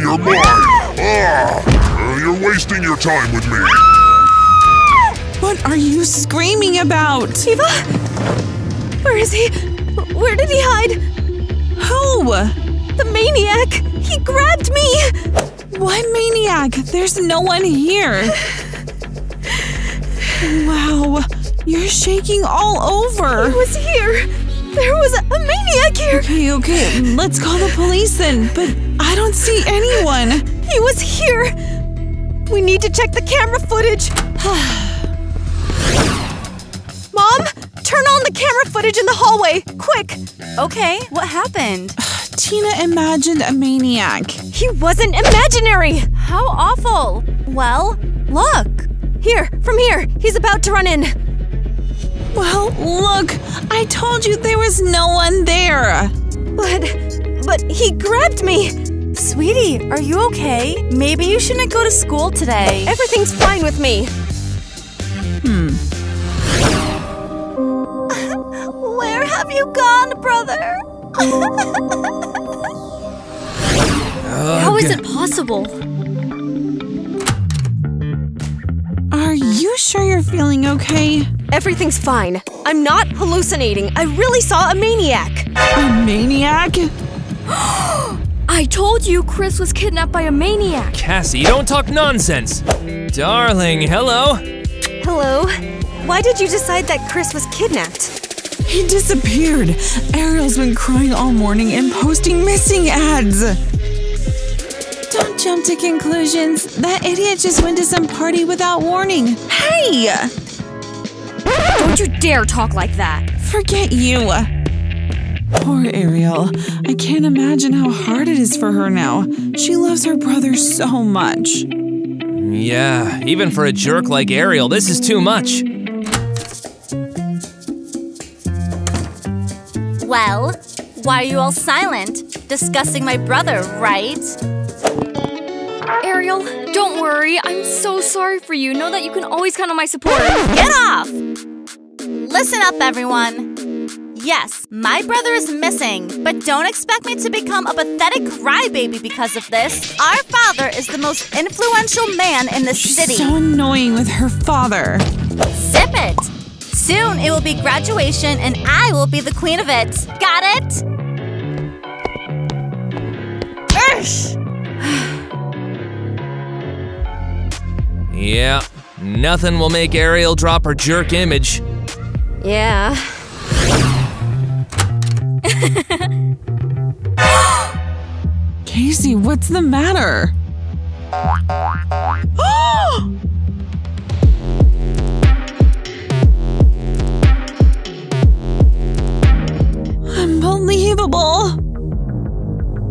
you're mine! Ah! Uh, you're wasting your time with me! What are you screaming about? Eva? Where is he? Where did he hide? Who? The maniac! He grabbed me! What maniac? There's no one here. Wow, you're shaking all over. He was here! There was a, a maniac here! Okay, okay, let's call the police then, but I don't see anyone. He was here! We need to check the camera footage! Mom, turn on the camera footage in the hallway, quick! Okay, what happened? Tina imagined a maniac. He wasn't imaginary! How awful! Well, look! Here, from here, he's about to run in. Well, look, I told you there was no one there. But, but he grabbed me! Sweetie, are you okay? Maybe you shouldn't go to school today. Everything's fine with me. Hmm. Where have you gone, brother? How is it possible? Are you sure you're feeling okay? Everything's fine. I'm not hallucinating. I really saw a maniac. A maniac? I told you Chris was kidnapped by a maniac. Cassie, don't talk nonsense. Darling, hello? Hello? Why did you decide that Chris was kidnapped? He disappeared. Ariel's been crying all morning and posting missing ads. Don't jump to conclusions. That idiot just went to some party without warning. Hey! Don't you dare talk like that. Forget you. Poor Ariel. I can't imagine how hard it is for her now. She loves her brother so much. Yeah, even for a jerk like Ariel, this is too much. Well, why are you all silent? Discussing my brother, right? Ariel, don't worry. I'm so sorry for you. Know that you can always count on my support. Get off! Listen up, everyone. Yes, my brother is missing, but don't expect me to become a pathetic crybaby because of this. Our father is the most influential man in the She's city. so annoying with her father. Zip it! Soon it will be graduation and I will be the queen of it. Got it? Ursh! Yeah, nothing will make Ariel drop her jerk image. Yeah. Casey, what's the matter? Unbelievable!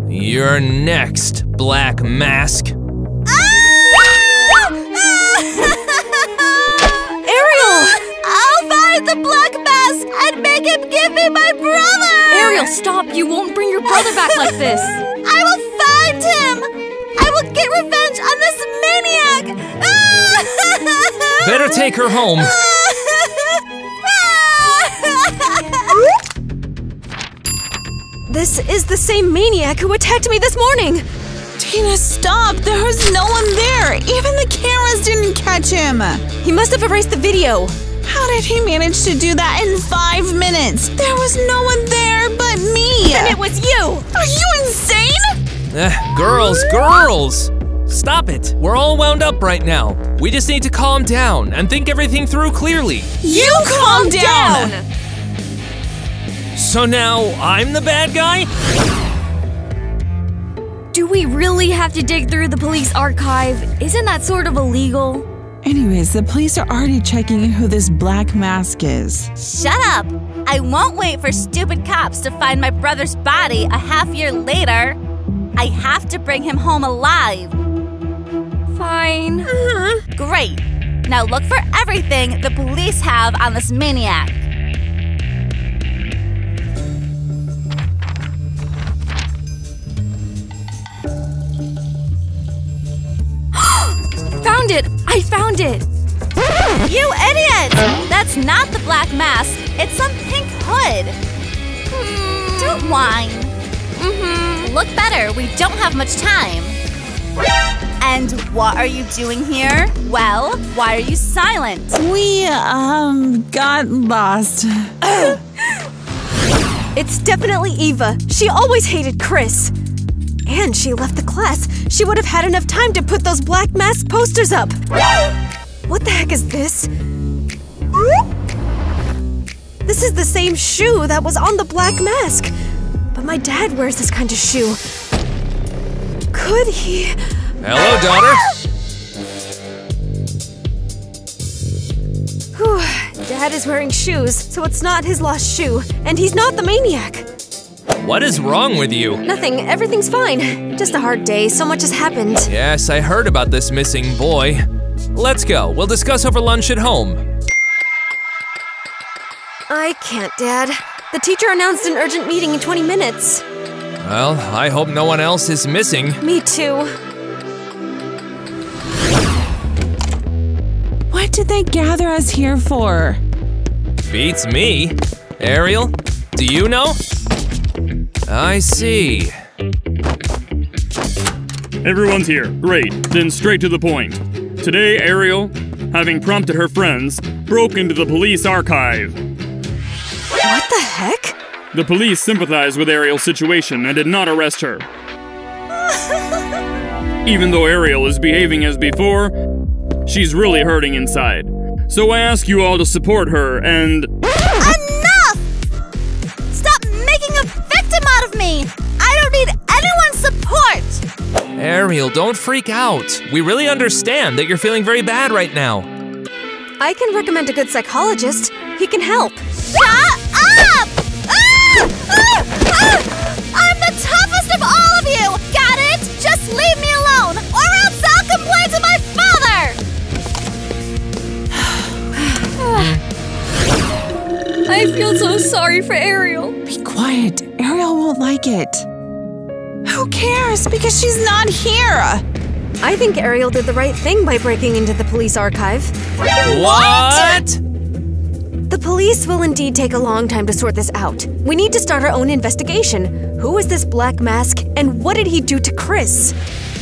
You're next, Black Mask. Brother! Ariel, stop! You won't bring your brother back like this! I will find him! I will get revenge on this maniac! Better take her home. This is the same maniac who attacked me this morning! Tina, stop! There was no one there! Even the cameras didn't catch him! He must have erased the video. How did he manage to do that in five minutes? There was no one there but me! And it was you! Are you insane? Eh, girls, girls! Stop it. We're all wound up right now. We just need to calm down and think everything through clearly. You calm down! So now I'm the bad guy? Do we really have to dig through the police archive? Isn't that sort of illegal? Anyways, the police are already checking who this black mask is. Shut up! I won't wait for stupid cops to find my brother's body a half year later. I have to bring him home alive. Fine. Uh-huh. Great. Now look for everything the police have on this maniac. Found it! I found it! You idiot! That's not the black mask. It's some pink hood. Don't whine. Mm-hmm. Look better. We don't have much time. And what are you doing here? Well, why are you silent? We, um, got lost. It's definitely Eva. She always hated Chris. And she left the class. She would have had enough time to put those black mask posters up. What the heck is this? This is the same shoe that was on the black mask. But my dad wears this kind of shoe. Could he? Hello, daughter. Whew. Dad is wearing shoes, so it's not his lost shoe. And he's not the maniac. What is wrong with you? Nothing, everything's fine. Just a hard day, so much has happened. Yes, I heard about this missing boy. Let's go. We'll discuss over lunch at home. I can't, Dad. The teacher announced an urgent meeting in 20 minutes. Well, I hope no one else is missing. Me too. What did they gather us here for? Beats me. Ariel, do you know? I see. Everyone's here. Great. Then straight to the point. Today, Ariel, having prompted her friends, broke into the police archive. What the heck? The police sympathized with Ariel's situation and did not arrest her. Even though Ariel is behaving as before, she's really hurting inside. So I ask you all to support her and. Ariel, don't freak out. We really understand that you're feeling very bad right now. I can recommend a good psychologist. He can help. Shut up! Ah! Ah! Ah! I'm the toughest of all of you! Got it? Just leave me alone, or else I'll complain to my father! I feel so sorry for Ariel. Be quiet. Ariel won't like it. Who cares? Because she's not here. I think Ariel did the right thing by breaking into the police archive. What? The police will indeed take a long time to sort this out. We need to start our own investigation. Who is this black mask, and what did he do to Chris?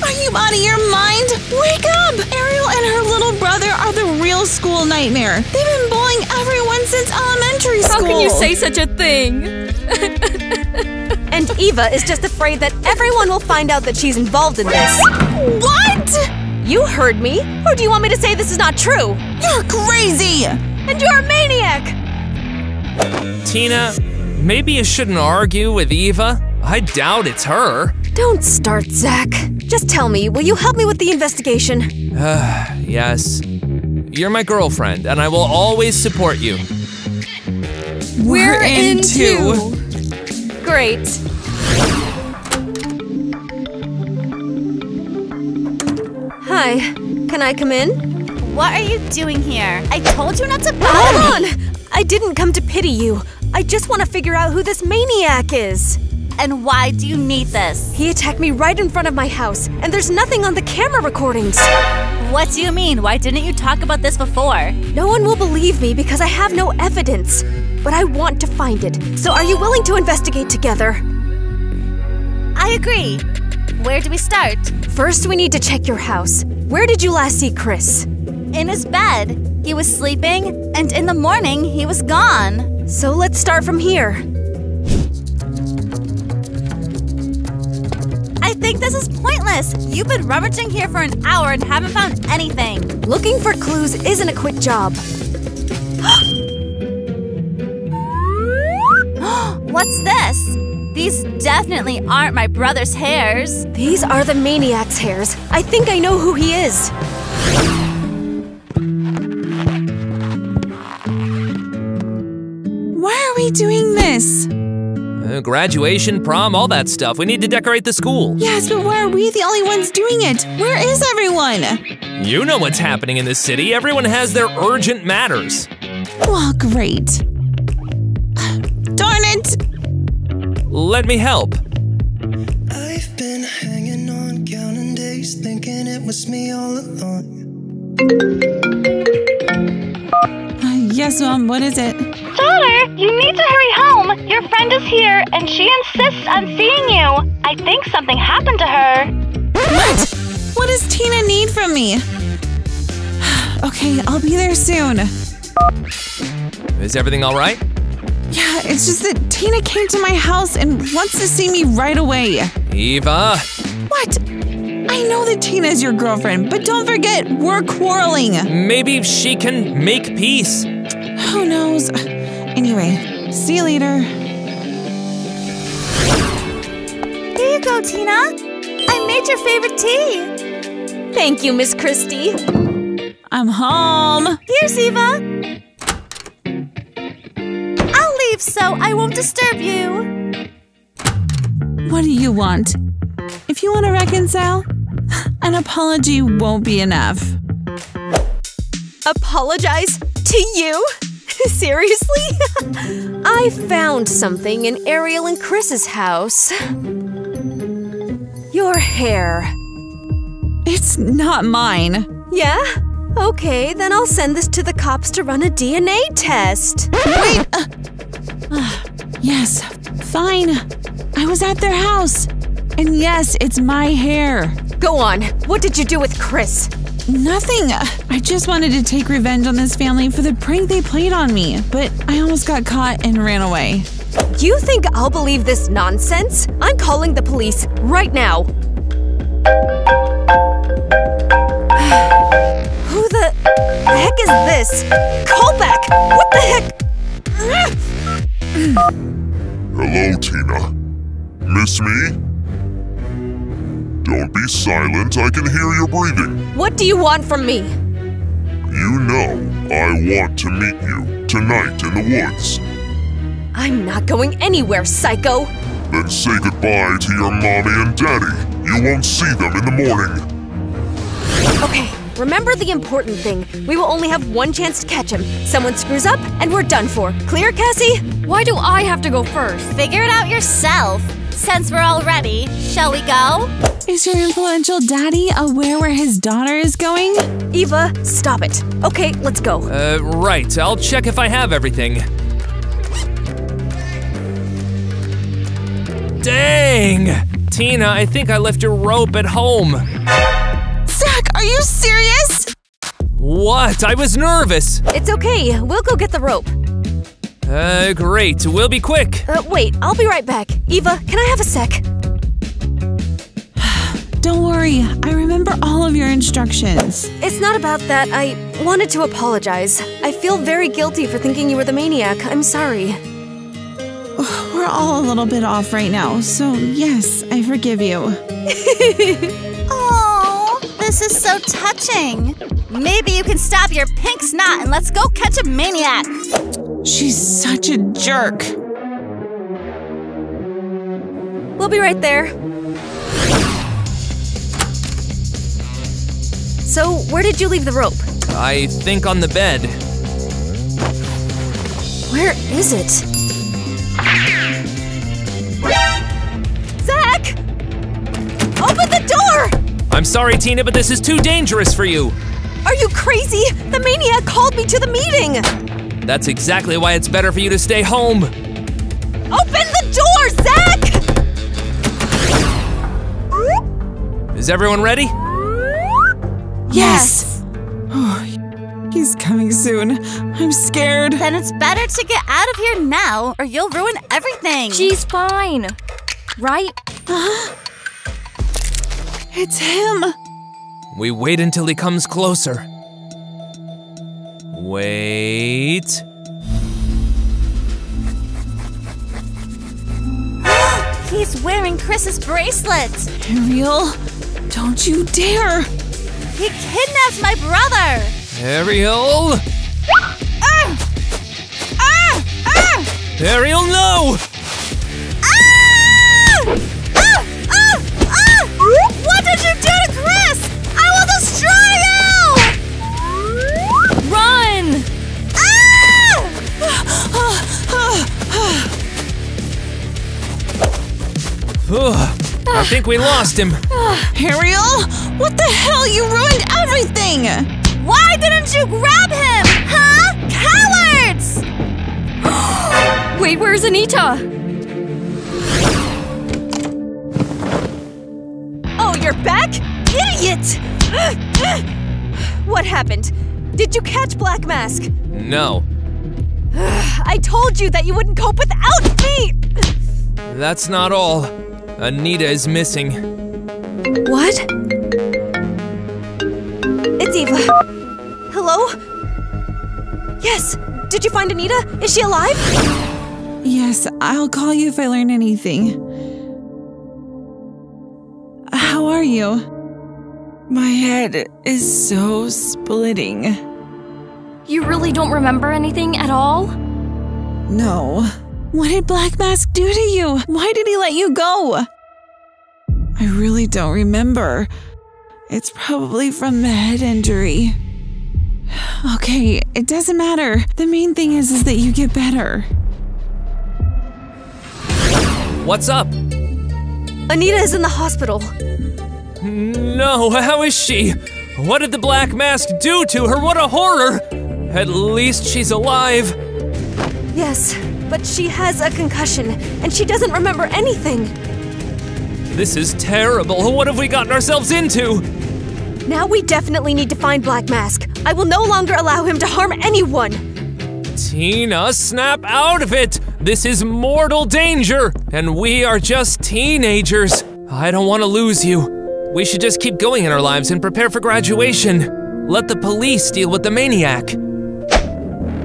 Are you out of your mind? Wake up! Ariel and her little brother are the real school nightmare. They've been bullying everyone since elementary school. How can you say such a thing? And Eva is just afraid that everyone will find out that she's involved in this. What? You heard me. Or do you want me to say this is not true? You're crazy! And you're a maniac! Tina, maybe you shouldn't argue with Eva. I doubt it's her. Don't start, Zach. Just tell me, will you help me with the investigation? Uh, yes. You're my girlfriend, and I will always support you. We're, in two. Great. Hi, can I come in? What are you doing here? I told you not to bother Hold me! on! I didn't come to pity you. I just want to figure out who this maniac is. And why do you need this? He attacked me right in front of my house, and there's nothing on the camera recordings. What do you mean? Why didn't you talk about this before? No one will believe me because I have no evidence. But I want to find it. So are you willing to investigate together? I agree. Where do we start? First, we need to check your house. Where did you last see Chris? In his bed. He was sleeping, and in the morning, he was gone. So let's start from here. I think this is pointless. You've been rummaging here for an hour and haven't found anything. Looking for clues isn't a quick job. What's this? These definitely aren't my brother's hairs. These are the maniac's hairs. I think I know who he is. Why are we doing this? Uh, graduation, prom, all that stuff. We need to decorate the school. Yes, but why are we the only ones doing it? Where is everyone? You know what's happening in this city. Everyone has their urgent matters. Well, great. Darn it! Let me help. I've been hanging on, counting days, thinking it was me all along. Uh, yes, Mom, what is it? Daughter, you need to hurry home. Your friend is here and she insists on seeing you. I think something happened to her. What? What does Tina need from me? okay, I'll be there soon. Is everything all right? Yeah, it's just that Tina came to my house and wants to see me right away. Eva! What? I know that Tina is your girlfriend, but don't forget, we're quarreling. Maybe she can make peace. Who knows? Anyway, see you later. Here you go, Tina. I made your favorite tea. Thank you, Miss Christie. I'm home. Here's Eva. I'll leave so I won't disturb you. What do you want? If you want to reconcile, an apology won't be enough. Apologize to you? Seriously? I found something in Ariel and Chris's house. Your hair. It's not mine. Yeah? Okay, then I'll send this to the cops to run a DNA test. Wait! Uh, yes, fine. I was at their house. And yes, it's my hair. Go on. What did you do with Chris? Nothing. I just wanted to take revenge on this family for the prank they played on me, but I almost got caught and ran away. You think I'll believe this nonsense? I'm calling the police right now. Who the heck is this? Call back! What the heck? Hello, Tina. Miss me? Don't be silent, I can hear your breathing. What do you want from me? You know I want to meet you tonight in the woods. I'm not going anywhere, psycho! Then say goodbye to your mommy and daddy. You won't see them in the morning. Okay, remember the important thing. We will only have one chance to catch him. Someone screws up, and we're done for. Clear, Cassie? Why do I have to go first? Figure it out yourself. Since we're all ready, shall we go? Is your influential daddy aware where his daughter is going? Eva, stop it. Okay, let's go. Uh, right. I'll check if I have everything. Dang! Tina, I think I left your rope at home. Zach, are you serious? What? I was nervous. It's okay. We'll go get the rope. Uh, great. We'll be quick. Uh, wait, I'll be right back. Eva, can I have a sec? Don't worry, I remember all of your instructions. It's not about that. I wanted to apologize. I feel very guilty for thinking you were the maniac. I'm sorry. We're all a little bit off right now, so yes, I forgive you. This is so touching. Maybe you can stop your pink snot and let's go catch a maniac. She's such a jerk. We'll be right there. So, where did you leave the rope? I think on the bed. Where is it? Zach! Open the door! I'm sorry, Tina, but this is too dangerous for you. Are you crazy? The maniac called me to the meeting! That's exactly why it's better for you to stay home. Open the door, Zach! Is everyone ready? Yes! Oh, he's coming soon. I'm scared. Then it's better to get out of here now or you'll ruin everything. She's fine. Right? It's him. We wait until he comes closer. Wait. He's wearing Chris's bracelet. Ariel, don't you dare! He kidnapped my brother. Ariel! Ah! Ah! Ah! Ariel, no! Ah! Ah! Ah! Ah! What did you do to Chris? I will destroy you! Run! Ugh, I think we lost him. Ariel, what the hell? You ruined everything! Why didn't you grab him? Huh? Cowards! Wait, where's Anita? Oh, you're back? idiot! What happened? Did you catch Black Mask? No, I told you that you wouldn't cope without me! that's not all. Anita is missing. What? It's Eva. Hello? Yes. Did you find Anita? Is she alive? Yes, I'll call you if I learn anything. Are you? My head is so splitting. You really don't remember anything at all? No. What did Black Mask do to you? Why did he let you go? I really don't remember. It's probably from the head injury. Okay, it doesn't matter. The main thing is is that you get better. What's up? Anita is in the hospital. No, how is she? What did the Black Mask do to her? What a horror! At least she's alive. Yes, but she has a concussion and she doesn't remember anything. This is terrible. What have we gotten ourselves into? Now we definitely need to find Black Mask. I will no longer allow him to harm anyone. Tina, snap out of it! This is mortal danger, and we are just teenagers. I don't want to lose you. We should just keep going in our lives and prepare for graduation. Let the police deal with the maniac.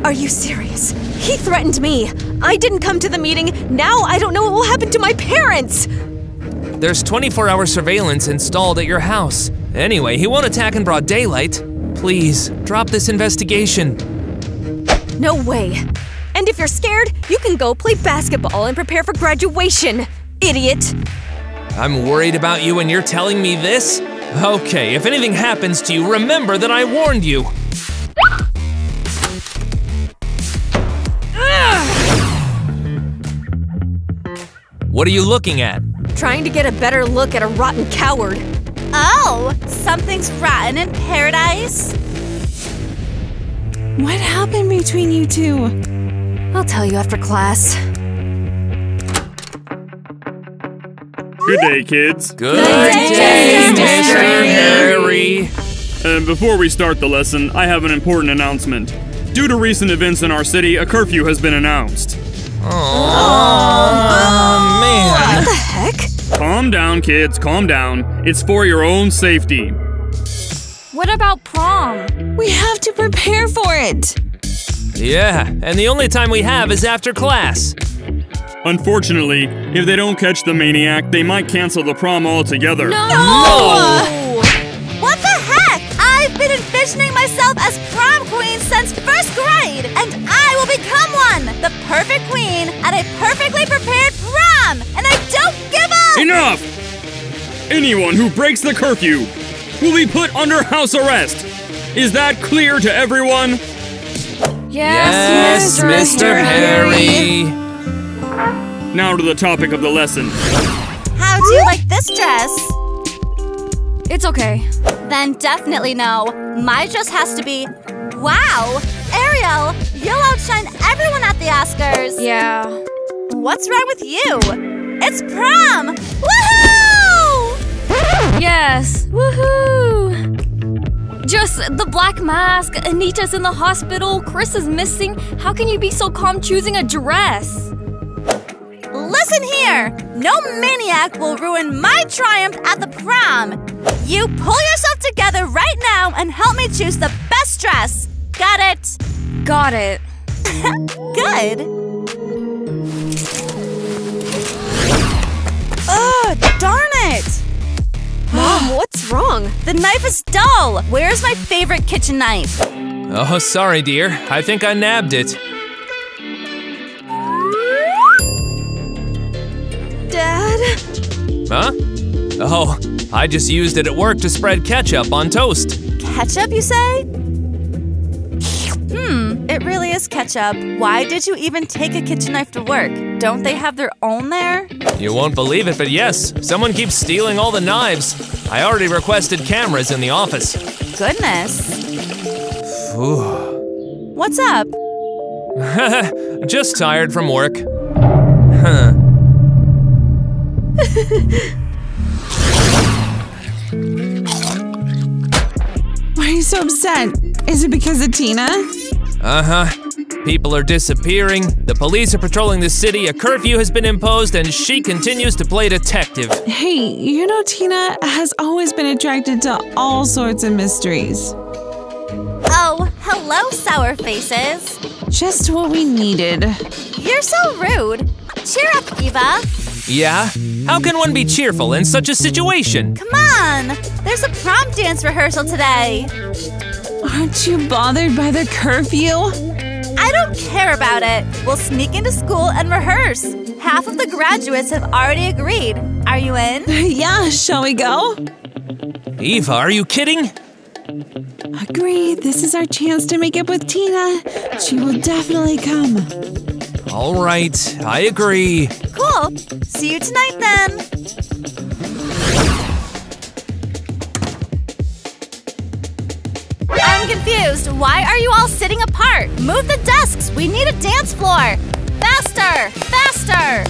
Are you serious? He threatened me. I didn't come to the meeting. Now I don't know what will happen to my parents. There's 24 hour surveillance installed at your house. Anyway, he won't attack in broad daylight. Please, drop this investigation. No way. And if you're scared, you can go play basketball and prepare for graduation. Idiot. I'm worried about you and you're telling me this? Okay, if anything happens to you, remember that I warned you. What are you looking at? Trying to get a better look at a rotten coward. Oh, something's rotten in paradise? What happened between you two? I'll tell you after class. Good day, kids. Good day, Mr. Harry. And before we start the lesson, I have an important announcement. Due to recent events in our city, a curfew has been announced. Oh, man. What The heck? Calm down, kids, calm down. It's for your own safety. What about prom? We have to prepare for it. Yeah, and the only time we have is after class. Unfortunately, if they don't catch the maniac, they might cancel the prom altogether. No! What the heck? I've been envisioning myself as prom queen since first grade, and I will become one! The perfect queen at a perfectly prepared prom! And I don't give up! Enough! Anyone who breaks the curfew will be put under house arrest. Is that clear to everyone? Yes, Mr. Harry. Now to the topic of the lesson. How do you like this dress? It's okay. Then definitely no. My dress has to be. Wow! Ariel, you'll outshine everyone at the Oscars! Yeah. What's wrong with you? It's prom! Woohoo! Yes. Woohoo! Just the black mask. Anita's in the hospital. Chris is missing. How can you be so calm choosing a dress? Listen here! No maniac will ruin my triumph at the prom! You pull yourself together right now and help me choose the best dress! Got it? Got it. Good! Ugh, darn it! Mom, what's wrong? The knife is dull! Where's my favorite kitchen knife? Oh, sorry, dear. I think I nabbed it. Dad? Huh? Oh, I just used it at work to spread ketchup on toast. Ketchup, you say? Hmm, it really is ketchup. Why did you even take a kitchen knife to work? Don't they have their own there? You won't believe it, but yes, someone keeps stealing all the knives. I already requested cameras in the office. Goodness. What's up? Just tired from work. Huh. So upset? Is it because of Tina? Uh huh. People are disappearing, the police are patrolling the city, a curfew has been imposed, and she continues to play detective. Hey, you know Tina has always been attracted to all sorts of mysteries. Oh, hello, sour faces. Just what we needed. You're so rude. Cheer up, Eva. Yeah? How can one be cheerful in such a situation? Come on. There's a prom dance rehearsal today. Aren't you bothered by the curfew? I don't care about it. We'll sneak into school and rehearse. Half of the graduates have already agreed. Are you in? yeah, shall we go? Eva, are you kidding? Agreed. This is our chance to make up with Tina. She will definitely come. All right, I agree. Cool. See you tonight then. I'm confused. Why are you all sitting apart? Move the desks. We need a dance floor. Faster! Faster!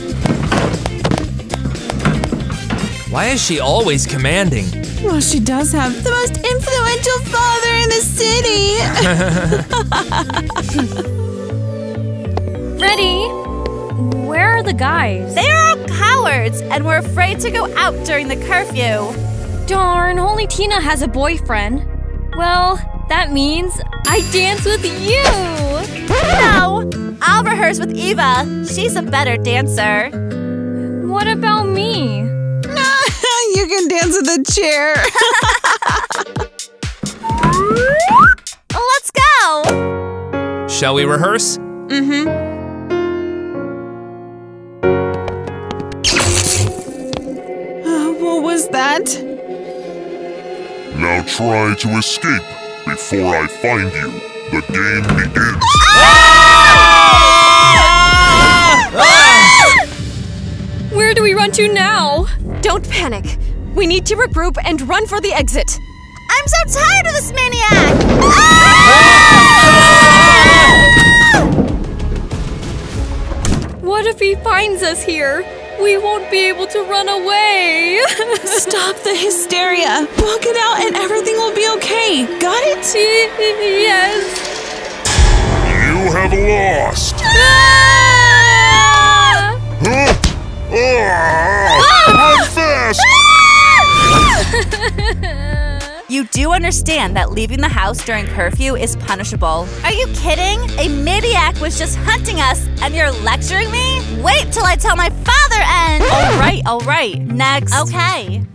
Why is she always commanding? Well, she does have the most influential father in the city. Ready? Where are the guys? They are all cowards and we're afraid to go out during the curfew. Darn, only Tina has a boyfriend. Well, that means I dance with you! No! I'll rehearse with Eva. She's a better dancer. What about me? you can dance with the chair. Let's go! Shall we rehearse? mm-hmm. Uh, was that? Now try to escape before I find you. The game begins. Where do we run to now? Don't panic. We need to regroup and run for the exit. I'm so tired of this maniac! Ah! What if he finds us here? We won't be able to run away. Stop the hysteria. Walk it out and everything will be okay. Got it? yes. You have lost. Ah! Huh? Ah! Run fast! You do understand that leaving the house during curfew is punishable. Are you kidding? A maniac was just hunting us and you're lecturing me? Wait till I tell my father and. All right, all right. Next. Okay.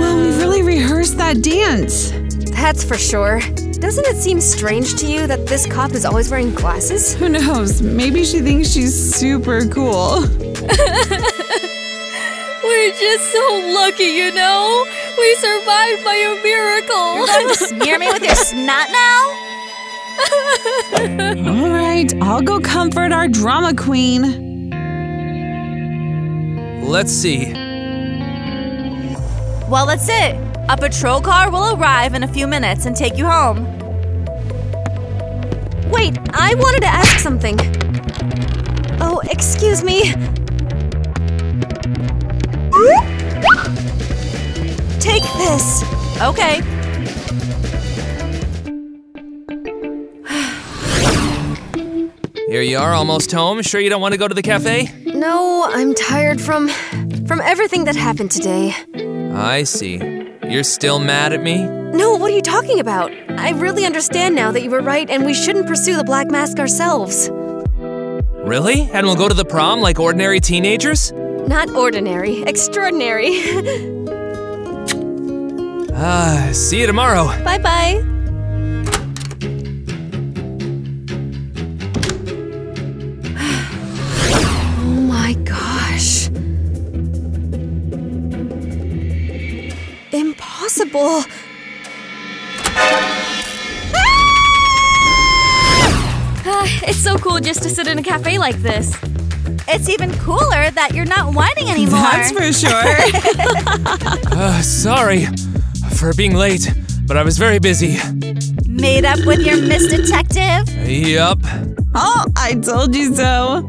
Well, we really rehearsed that dance. That's for sure. Doesn't it seem strange to you that this cop is always wearing glasses? Who knows? Maybe she thinks she's super cool. We're just so lucky, you know? We survived by a miracle. You're going to smear me with your snot now? All right, I'll go comfort our drama queen. Let's see. Well, that's it. A patrol car will arrive in a few minutes and take you home. Wait, I wanted to ask something. Oh, excuse me. Take this. Okay. Here you are, almost home. Sure you don't want to go to the cafe? No, I'm tired from from everything that happened today. I see. You're still mad at me? No, what are you talking about? I really understand now that you were right and we shouldn't pursue the Black Mask ourselves. Really? And we'll go to the prom like ordinary teenagers? Not ordinary, extraordinary. Ah, see you tomorrow. bye bye. oh my gosh. Impossible. Ah, it's so cool just to sit in a cafe like this. It's even cooler that you're not whining anymore. That's for sure. Uh, sorry for being late, but I was very busy. Made up with your Miss Detective? Yup. oh, I told you so.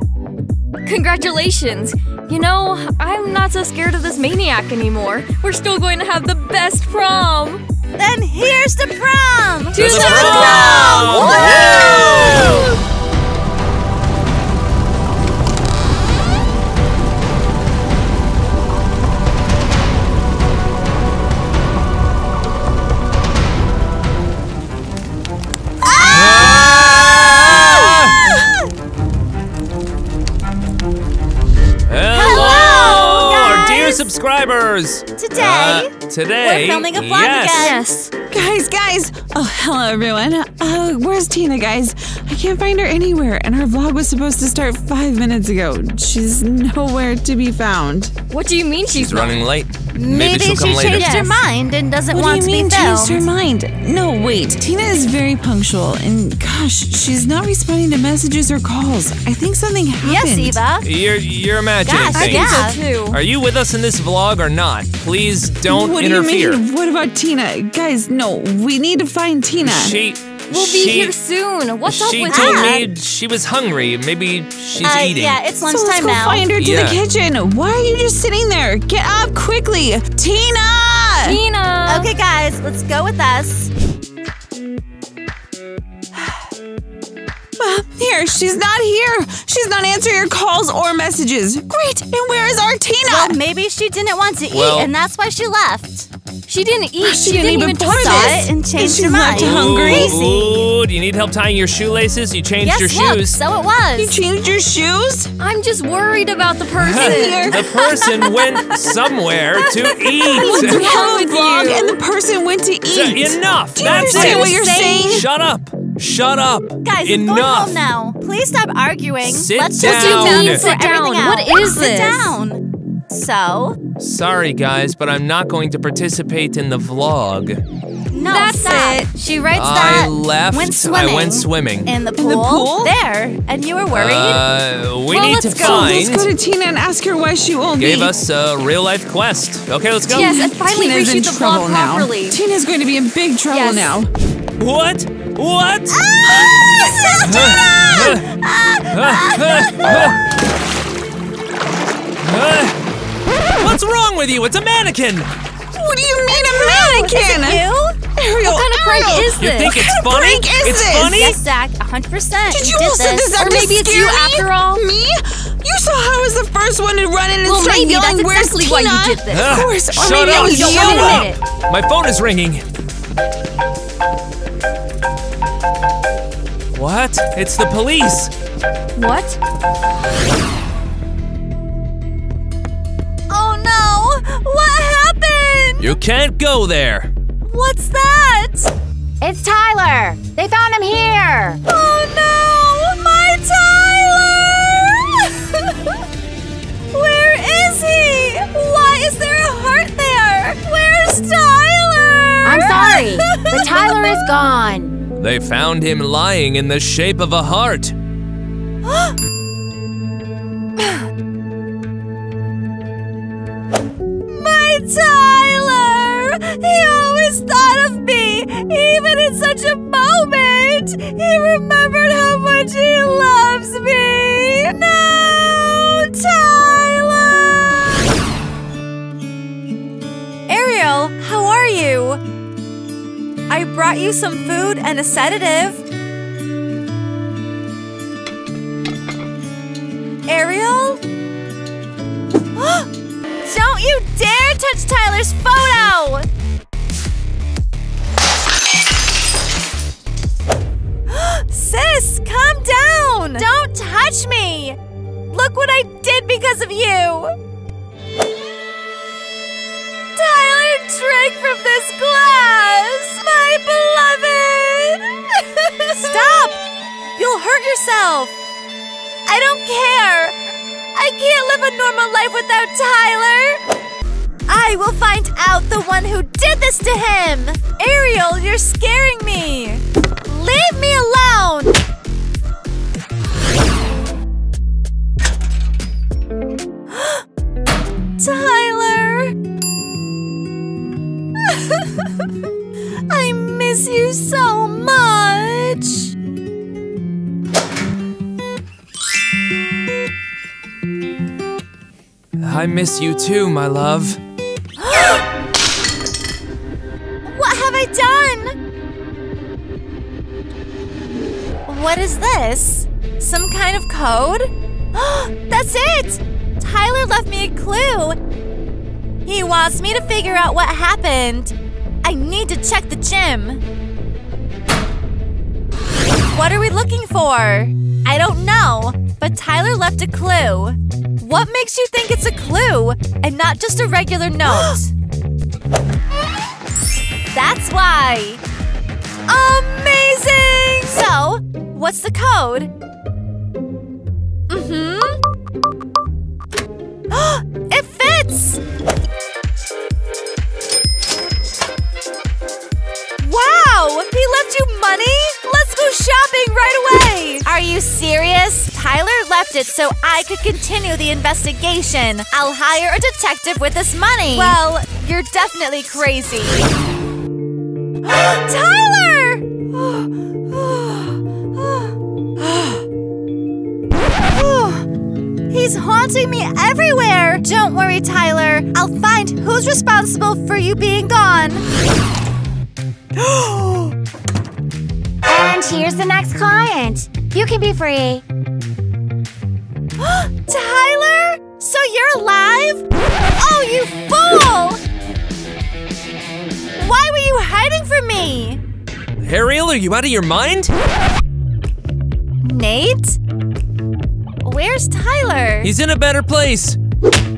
Congratulations! You know, I'm not so scared of this maniac anymore. We're still going to have the best prom. Then here's the prom! To the prom! Woo! Subscribers. Today, Uh, today, we're filming a vlog yes. again. Yes. Guys, guys! Oh, hello everyone. Uh, where's Tina, guys? I can't find her anywhere, and our vlog was supposed to start five minutes ago. She's nowhere to be found. What do you mean she's, She's running late. Maybe, Maybe she'll come she later. changed her mind and doesn't What want do to you mean be changed her mind? No, wait. Tina is very punctual, and gosh, she's not responding to messages or calls. I think something happened. Yes, Eva. You're you're imagining Gosh, things. yeah. so too. Are you with us in this vlog or not? Please don't what interfere. do you mean? What about Tina? Guys, no, we need to find Tina. She We'll be she, here soon. What's up with that? she told me she was hungry. Maybe she's Uh, eating. yeah, it's lunchtime so let's lunchtime go now. find her to Yeah. the kitchen. Why are you just sitting there? Get up quickly, Tina! Tina. Okay, guys, let's go with us. Here, she's not here. She's not answering your calls or messages. Great. And where is our Tina? Well, maybe she didn't want to Well- eat, and that's why she left. She didn't eat. She She, didn't didn't, even even pour Saw it and changed she's her not mind. hungry. Ooh, do you need help tying your shoelaces? You changed Yes, your look, shoes. so it was. You changed your shoes? I'm just worried about the person. Here. the person went somewhere to eat. We have wrong with vlog, you? and the person went to eat. Enough. Do you That's understand it. what you're saying? Shut up. Shut up. Guys, I'm Enough. Going home now. Please stop arguing. Sit Let's down. just sit down and Sit everything down. What is sit this? down. So, Sorry, guys, but I'm not going to participate in the vlog. no, That's stop. it. She writes I that left. went I swimming. went swimming. In the pool. In the pool? There. And you were worried? Uh, we Well, need to let's go. find. Let's go to Tina and ask her why she won't Gave be. us a real life quest. Okay, let's go. Yes, and finally Tina's in reshoot the trouble vlog now. properly. Tina's going to be in big trouble Yes. now. What? What? What's wrong with you? It's a mannequin. What do you mean a mannequin? you? Ariel, What kind of prank Ariel, is You this? think it's kind funny? prank is it's this? funny? Yes, Zach, 100%. Did you did also this. this out Or maybe it's you me? after all? Me? You saw how I was the first one to run in and Well, start maybe yelling, that's "Where's exactly why you did this. Of course. Or Shut maybe up. it was don't you. wanna. My phone is ringing. What? It's the police. What? Oh no! What happened? You can't go there. What's that? It's Tyler! They found him here! Oh no! My Tyler! Where is he? Why is there a heart there? Where's Tyler? I'm sorry, but Tyler is gone. They found him lying in the shape of a heart. My Tyler! He always thought of me, even in such a moment. He remembered how much he loves me. No, Tyler! Ariel, how are you? I brought you some food and a sedative. Ariel? Don't you dare touch Tyler's photo! Sis, calm down! Don't touch me! Look what I did because of you! Tyler drank from this glass! My beloved! Stop! You'll hurt yourself! I don't care! I can't live a normal life without Tyler! I will find out the one who did this to him! Ariel, you're scaring me! Leave me alone! Tyler! I miss you so much! I miss you too, my love. What have I done? What is this? Some kind of code? That's it! Tyler left me a clue. He wants me to figure out what happened. I need to check the gym. What are we looking for? I don't know, but Tyler left a clue. What makes you think it's a clue and not just a regular note? That's why! Amazing! So, what's the code? Mm-hmm. Tyler it so I could continue the investigation. I'll hire a detective with this money. Well, you're definitely crazy. Tyler! He's haunting me everywhere! Don't worry, Tyler. I'll find who's responsible for you being gone. And here's the next client. You can be free. Tyler? So you're alive? Oh, you fool! Why were you hiding from me? Ariel, are you out of your mind? Nate? Where's Tyler? He's in a better place.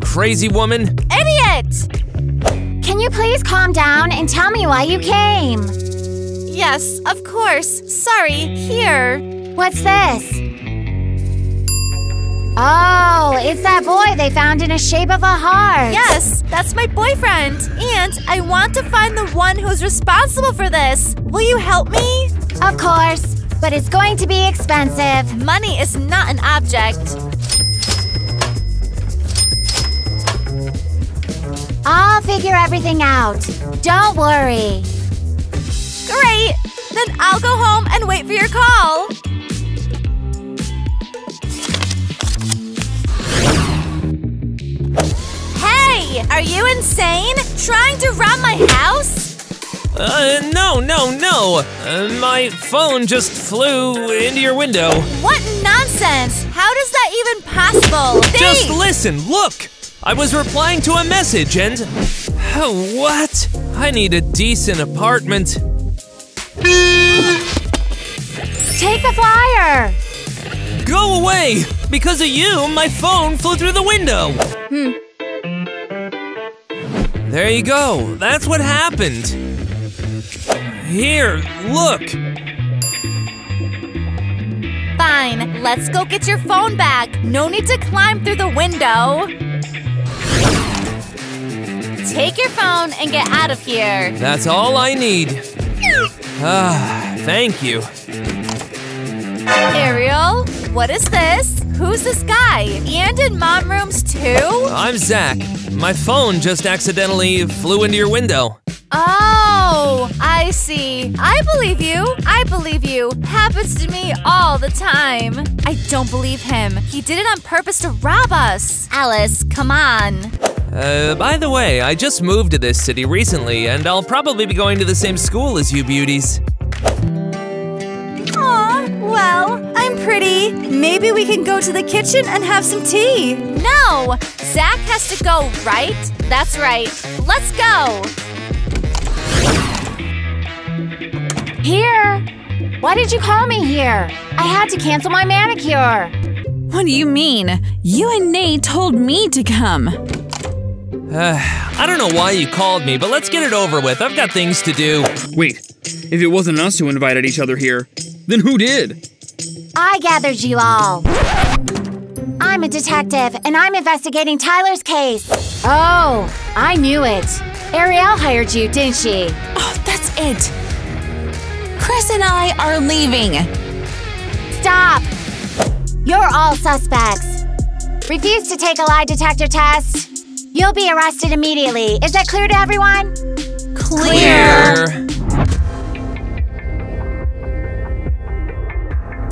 Crazy woman. Idiot! Can you please calm down and tell me why you came? Yes, of course. Sorry, here. What's this? Oh, it's that boy they found in a shape of a heart. Yes, that's my boyfriend. And I want to find the one who's responsible for this. Will you help me? Of course, but it's going to be expensive. Money is not an object. I'll figure everything out. Don't worry. Great! Then I'll go home and wait for your call. Hey! Are you insane? Trying to rob my house? Uh, no, no, no. Uh, my phone just flew into your window. What nonsense! How does that even possible? Just listen, look! I was replying to a message and. Oh, what? I need a decent apartment. Take the flyer. Go away! Because of you, my phone flew through the window. Hmm. There you go. That's what happened. Here, look. Fine, let's go get your phone back. No need to climb through the window. Take your phone and get out of here. That's all I need. Ah, thank you. Ariel, what is this? Who's this guy? And in mom rooms too? I'm Zach. My phone just accidentally flew into your window. Oh, I see. I believe you. I believe you. Happens to me all the time. I don't believe him. He did it on purpose to rob us. Alice, come on. Uh, by the way, I just moved to this city recently, and I'll probably be going to the same school as you beauties. Aw, well, I'm pretty. Maybe we can go to the kitchen and have some tea. No! Zach has to go, right? That's right. Let's go! Here. Why did you call me here? I had to cancel my manicure. What do you mean? You and Nate told me to come. Uh, I don't know why you called me, but let's get it over with. I've got things to do. Wait, if it wasn't us who invited each other here, then who did? I gathered you all. I'm a detective, and I'm investigating Tyler's case. Oh, I knew it. Ariel hired you, didn't she? Oh, that's it. Chris and I are leaving. Stop! You're all suspects. Refuse to take a lie detector test. You'll be arrested immediately. Is that clear to everyone? Clear.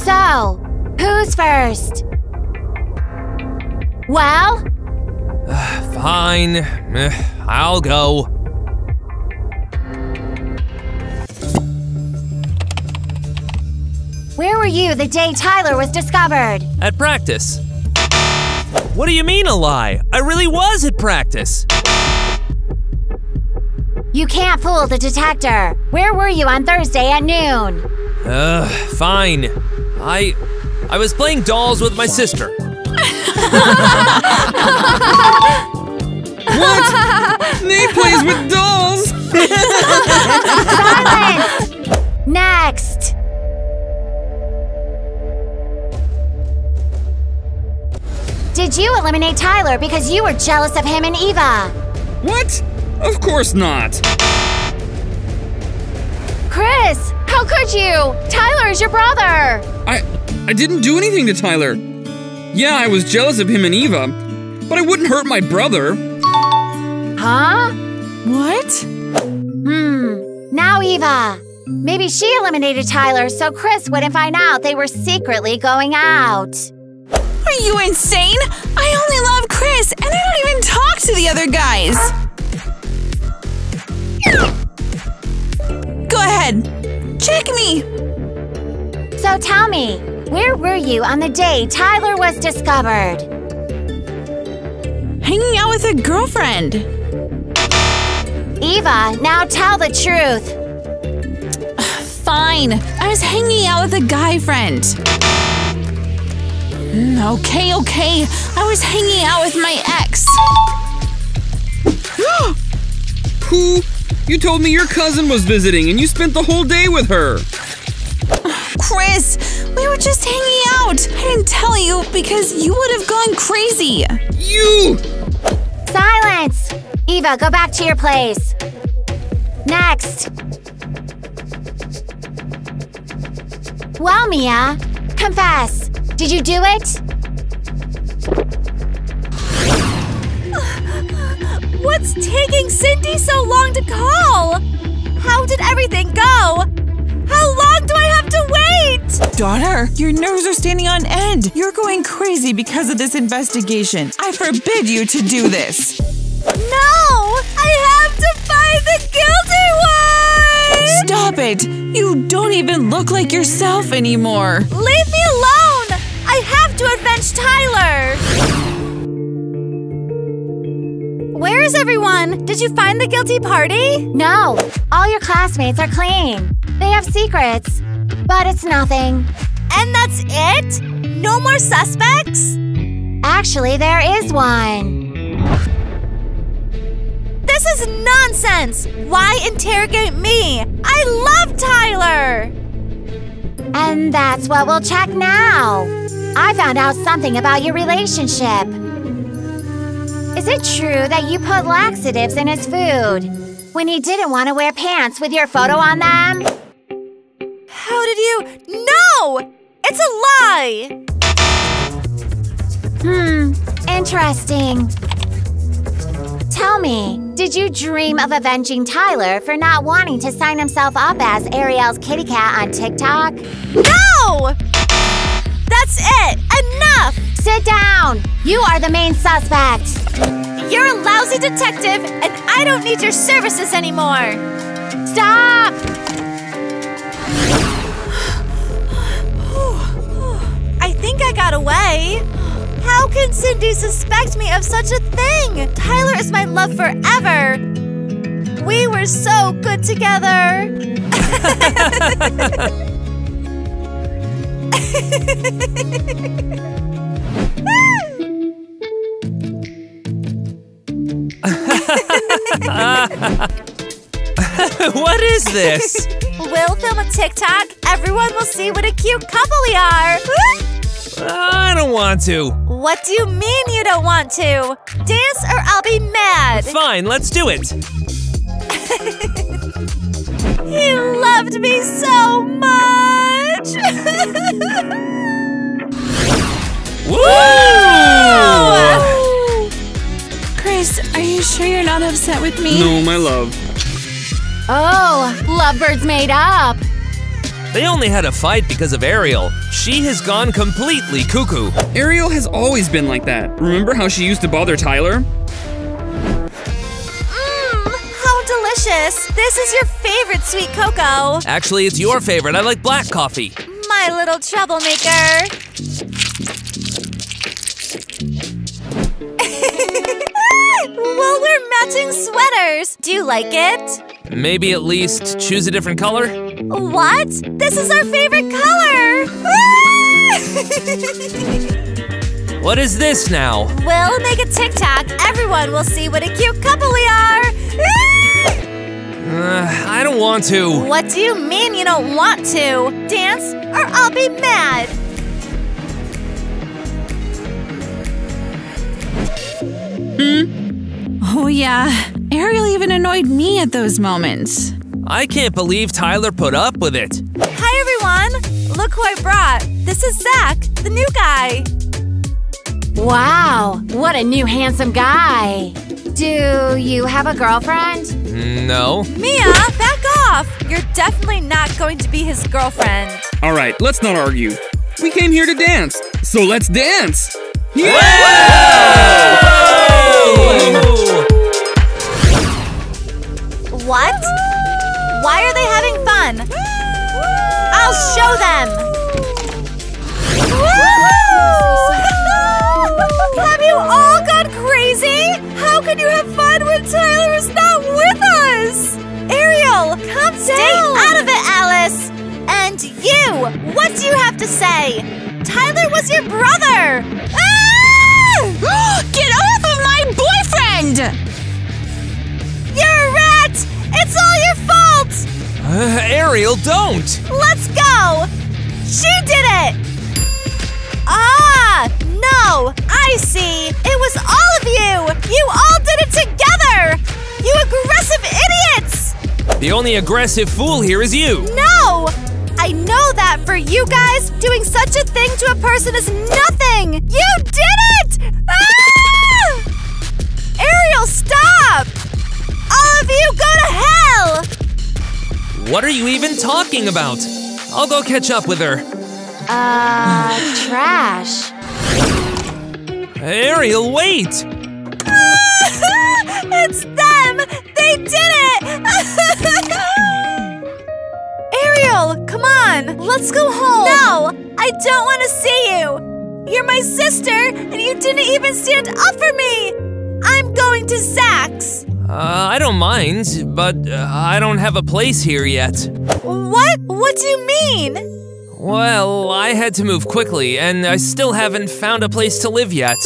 So, who's first? Well, Fine. Eh, I'll go. Where were you the day Tyler was discovered? At practice. What do you mean a lie? I really was at practice. You can't fool the detector. Where were you on Thursday at noon? Ugh, fine. I. I was playing dolls with my sister. What? Nate plays with dolls! Silence! Next! Did you eliminate Tyler because you were jealous of him and Eva? What? Of course not. Chris, how could you? Tyler is your brother. I I didn't do anything to Tyler. Yeah, I was jealous of him and Eva, but I wouldn't hurt my brother. Huh? What? Hmm. Now Eva. Maybe she eliminated Tyler so Chris wouldn't find out they were secretly going out. Are you insane? I only love Chris, and I don't even talk to the other guys. Go ahead. Check me. So tell me, where were you on the day Tyler was discovered? Hanging out with a girlfriend. Eva, now tell the truth. Fine. I was hanging out with a guy friend. Mm, Okay, okay. I was hanging out with my ex. Who? You told me your cousin was visiting and you spent the whole day with her. Chris, we were just hanging out. I didn't tell you because you would have gone crazy. You! Silence! Eva, go back to your place. Next. Well, Mia, confess. Did you do it? What's taking Cindy so long to call? How did everything go? How long do I have to wait? Daughter, your nerves are standing on end. You're going crazy because of this investigation. I forbid you to do this. No! I have to find the guilty one! Stop it! You don't even look like yourself anymore. Leave me alone! I have to avenge Tyler! Where is everyone? Did you find the guilty party? No, all your classmates are clean. They have secrets, but it's nothing. And that's it? No more suspects? Actually, there is one. This is nonsense! Why interrogate me? I love Tyler! And that's what we'll check now. I found out something about your relationship. Is it true that you put laxatives in his food when he didn't want to wear pants with your photo on them? How did you? No! It's a lie! Hmm, interesting. Tell me, did you dream of avenging Tyler for not wanting to sign himself up as Ariel's kitty cat on TikTok? No! That's it! Enough! Sit down! You are the main suspect! You're a lousy detective, and I don't need your services anymore! Stop! I think I got away. How can Cindy suspect me of such a thing? Tyler is my love forever. We were so good together. what is this? We'll film a TikTok. Everyone will see what a cute couple we are. I don't want to. What do you mean you don't want to? Dance or I'll be mad. Fine, let's do it. He loved me so much. sure you're not upset with me? No, my love. Oh, lovebirds made up. They only had a fight because of Ariel. She has gone completely cuckoo. Ariel has always been like that. Remember how she used to bother Tyler? Mmm, how delicious. This is your favorite sweet cocoa. Actually, it's your favorite. I like black coffee. My little troublemaker. Well, we're matching sweaters. Do you like it? Maybe at least choose a different color? What? This is our favorite color! What is this now? we'll make a TikTok. Everyone will see what a cute couple we are. Uh, I don't want to. what do you mean you don't want to? Dance or I'll be mad. Oh, yeah. Ariel even annoyed me at those moments. I can't believe Tyler put up with it. Hi, everyone. Look who I brought. This is Zach, the new guy. Wow, what a new handsome guy. Do you have a girlfriend? No. Mia, back off. You're definitely not going to be his girlfriend. All right, let's not argue. We came here to dance, so let's dance. What? Why are they having fun? I'll show them! have you all gone crazy? How can you have fun when Tyler is not with us? Ariel, come Stay out of it, Alice! And you, what do you have to say? Tyler was your brother! Ah! Get off of my boyfriend! You're a rat! It's all your fault! Uh, Ariel, don't! Let's go! She did it! Ah! No! I see! It was all of you! You all did it together! You aggressive idiots! The only aggressive fool here is you. No! I know that for you guys, doing such a thing to a person is nothing! You did it! Ah! Ariel, stop! All of you go to hell! What are you even talking about? I'll go catch up with her. Uh, trash. Ariel, wait! it's them! They did it! Ariel, come on! Let's go home! No! I don't want to see you! You're my sister, and you didn't even stand up for me! I'm going to Zach's! Uh, I don't mind, but uh, I don't have a place here yet. What? What do you mean? Well, I had to move quickly, and I still haven't found a place to live yet.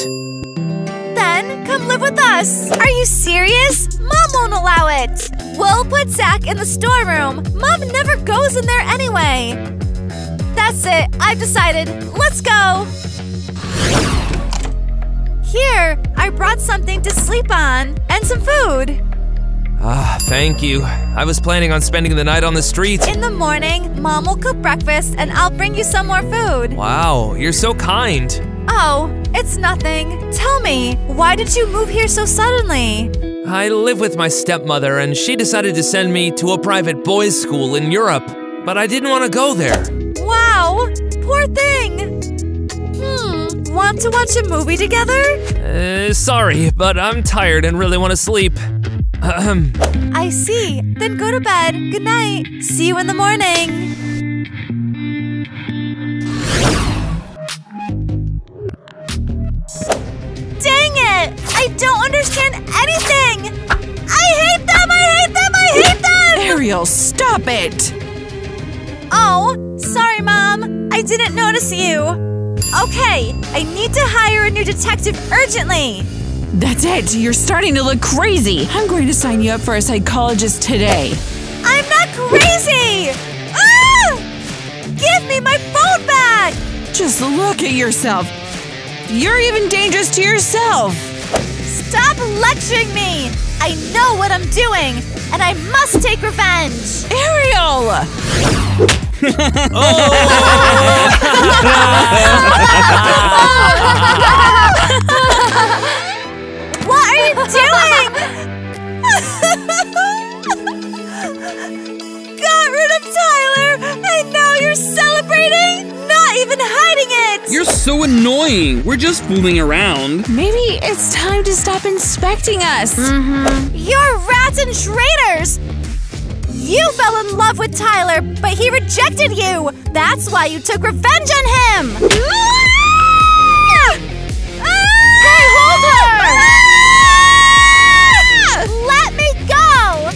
Then come live with us. Are you serious? Mom won't allow it. We'll put Zach in the storeroom. Mom never goes in there anyway. That's it. I've decided. Let's go. Here, I brought something to sleep on and some food. Ah, thank you. I was planning on spending the night on the street. In the morning, Mom will cook breakfast and I'll bring you some more food. Wow, you're so kind. Oh, it's nothing. Tell me, why did you move here so suddenly? I live with my stepmother, and she decided to send me to a private boys' school in Europe, but I didn't want to go there. Wow, poor thing. Want to watch a movie together? Uh, sorry, but I'm tired and really want to sleep. Ahem. I see. Then go to bed. Good night. See you in the morning. Dang it! I don't understand anything! I hate them! I hate them! I hate them! Ariel, stop it! Oh, sorry, Mom. I didn't notice you. Okay, I need to hire a new detective urgently. That's it. You're starting to look crazy. I'm going to sign you up for a psychologist today. I'm not crazy! Ah! Give me my phone back! Just look at yourself. You're even dangerous to yourself. Stop lecturing me! I know what I'm doing, and I must take revenge! Ariel! What are you doing? Got rid of Tyler, and now you're celebrating? Not even hiding it! You're so annoying. We're just fooling around. Maybe it's time to stop inspecting us. Mm-hmm. You're rats and traitors! You fell in love with Tyler, but he rejected you! That's why you took revenge on him! Hey, hold her! Let me go!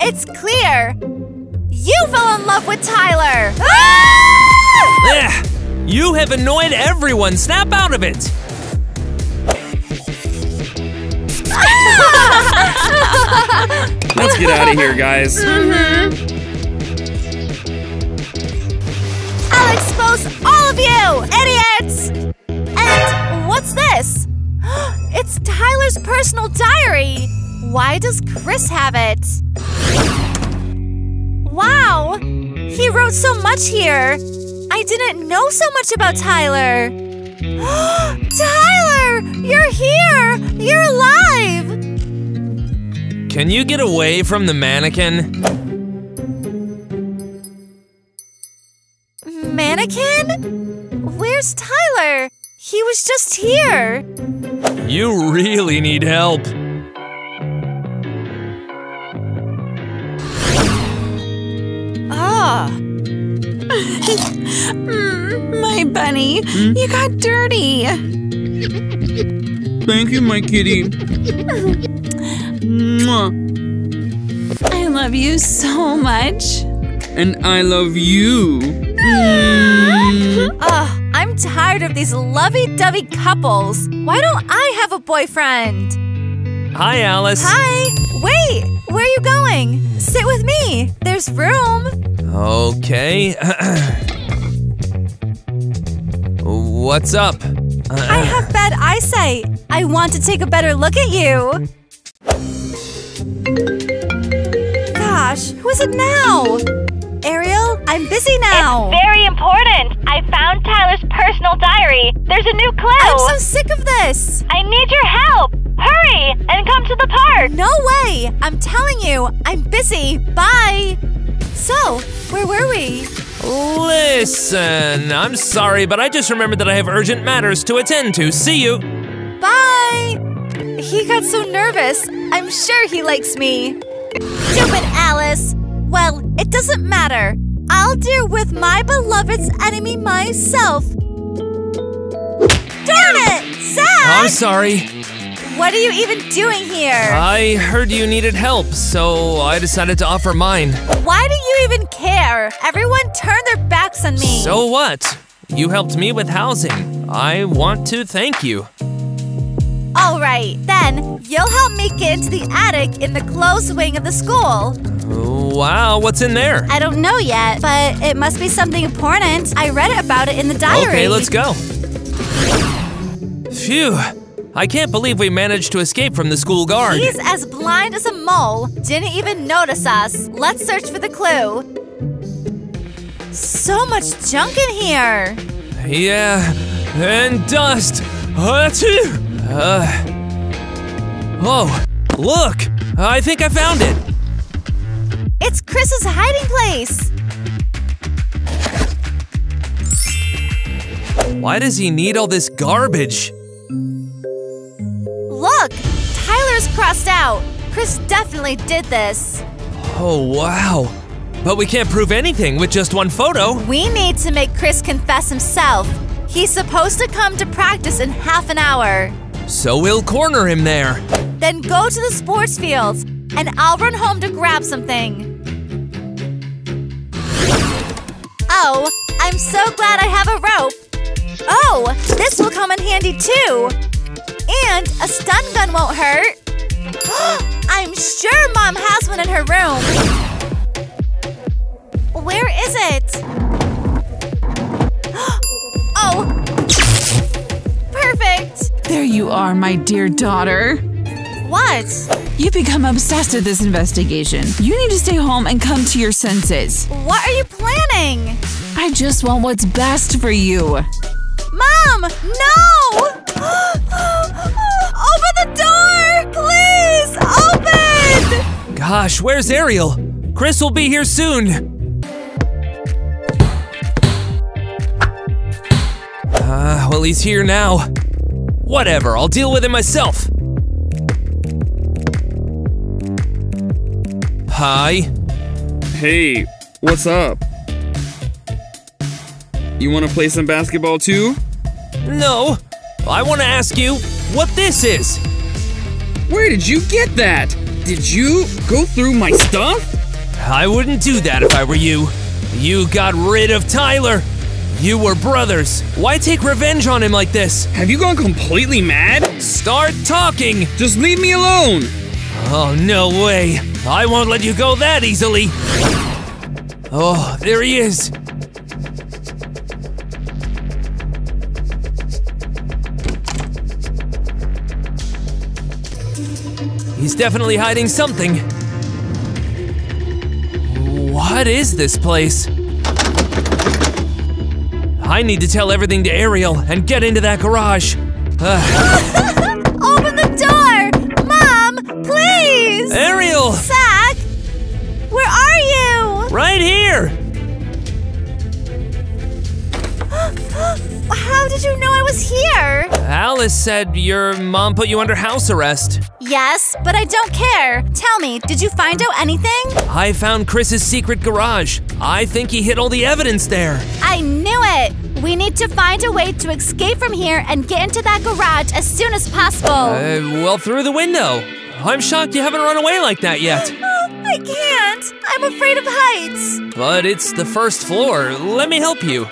It's clear. You fell in love with Tyler! Ugh, you have annoyed everyone. Snap out of it. Let's get out of here, guys. Mm-hmm. I'll expose all of you, idiots! And what's this? It's Tyler's personal diary. Why does Chris have it? Wow, he wrote so much here. I didn't know so much about Tyler. Tyler, you're here. You're alive. Can you get away from the mannequin? Mannequin? Where's Tyler? He was just here. You really need help. Ah. Mm, my bunny, you got dirty. Thank you, my kitty. Mwah. I love you so much. And I love you. Mm. Ugh, I'm tired of these lovey-dovey couples. Why don't I have a boyfriend? Hi, Alice. Hi! Wait! Where are you going? Sit with me. There's room. Okay. What's up? I have bad eyesight. I want to take a better look at you. Gosh, who is it now? Ariel, I'm busy now. It's very important. I found Tyler's personal diary. There's a new clue. I'm so sick of this. I need your help. Hurry and come to the park. No way. I'm telling you, I'm busy. Bye. So, where were we? Listen, I'm sorry, but I just remembered that I have urgent matters to attend to. See you. Bye. He got so nervous. I'm sure he likes me. Stupid Alice. Well, it doesn't matter. I'll deal with my beloved's enemy myself. Darn it! Zach! I'm sorry. What are you even doing here? I heard you needed help, so I decided to offer mine. Why do you even care? Everyone turned their backs on me. So what? You helped me with housing. I want to thank you. All right, then you'll help me get into the attic in the closed wing of the school. Wow, what's in there? I don't know yet, but it must be something important. I read about it in the diary. Okay, let's go. Phew. I can't believe we managed to escape from the school guard. He's as blind as a mole. Didn't even notice us. Let's search for the clue. So much junk in here. Yeah, and dust. Achoo! Uh. Oh, look! I think I found it. It's Chris's hiding place. Why does he need all this garbage? Look, Tyler's crossed out. Chris definitely did this. Oh, wow. But we can't prove anything with just one photo. We need to make Chris confess himself. He's supposed to come to practice in half an hour. So we'll corner him there. Then go to the sports fields, and I'll run home to grab something. Oh, I'm so glad I have a rope. Oh, this will come in handy too. And a stun gun won't hurt. I'm sure Mom has one in her room. Where is it? Oh, There you are, my dear daughter. What? You've become obsessed with this investigation. You need to stay home and come to your senses. What are you planning? I just want what's best for you. Mom! No! Open the door! Please! Open! Gosh, where's Ariel? Chris will be here soon. Ah, well, he's here now. Whatever, I'll deal with it myself. Hi. Hey, what's up? You wanna play some basketball too? No, I want to ask you what this is. Where did you get that? Did you go through my stuff? I wouldn't do that if I were you. You got rid of Tyler. You were brothers. Why take revenge on him like this? Have you gone completely mad? Start talking. Just leave me alone. Oh, no way. I won't let you go that easily. Oh, there he is. He's definitely hiding something. What is this place? I need to tell everything to Ariel and get into that garage. Open the door! Mom, please! Ariel! Zach! Where are you? Right here! How did you know I was here? Alice said your mom put you under house arrest. Yes, but I don't care. Tell me, did you find out anything? I found Chris's secret garage. I think he hid all the evidence there. I it! We need to find a way to escape from here and get into that garage as soon as possible. Uh, well, through the window. I'm shocked you haven't run away like that yet. Oh, I can't. I'm afraid of heights. But it's the first floor. Let me help you.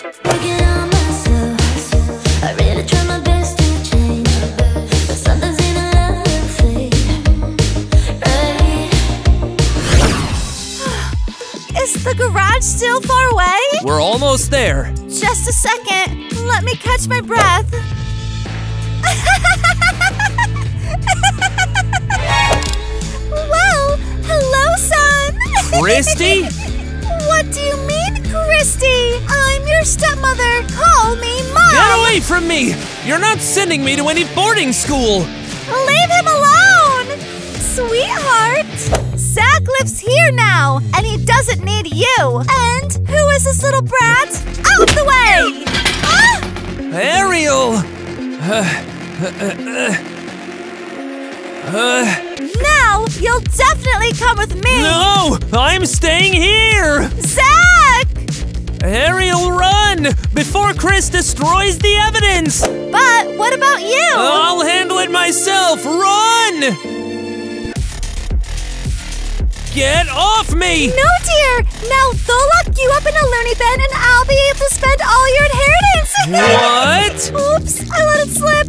The garage still far away? We're almost there. Just a second. Let me catch my breath. well, hello, son. Christy? what do you mean, Christy? I'm your stepmother. Call me mom. Get away from me! You're not sending me to any boarding school! Leave him alone! Sweetheart! Zach lives here now, and he doesn't need you! And who is this little brat? Out the way! Ah! Ariel! Uh, uh, uh, Now you'll definitely come with me! no! I'm staying here! Zach! Ariel, run! Before Chris destroys the evidence! But what about you? I'll handle it myself! Run! Get off me! No, dear! Now they'll lock you up in a learning bin and I'll be able to spend all your inheritance! What? Oops, I let it slip.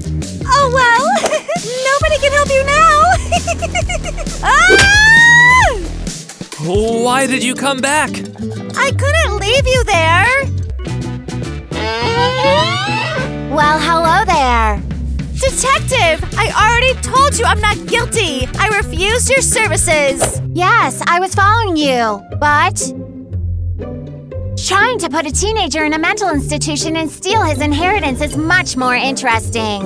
Oh well, nobody can help you now! ah! Why did you come back? I couldn't leave you there! Well, hello there. Detective! I already told you I'm not guilty! I refused your services! Yes, I was following you, but. Trying to put a teenager in a mental institution and steal his inheritance is much more interesting.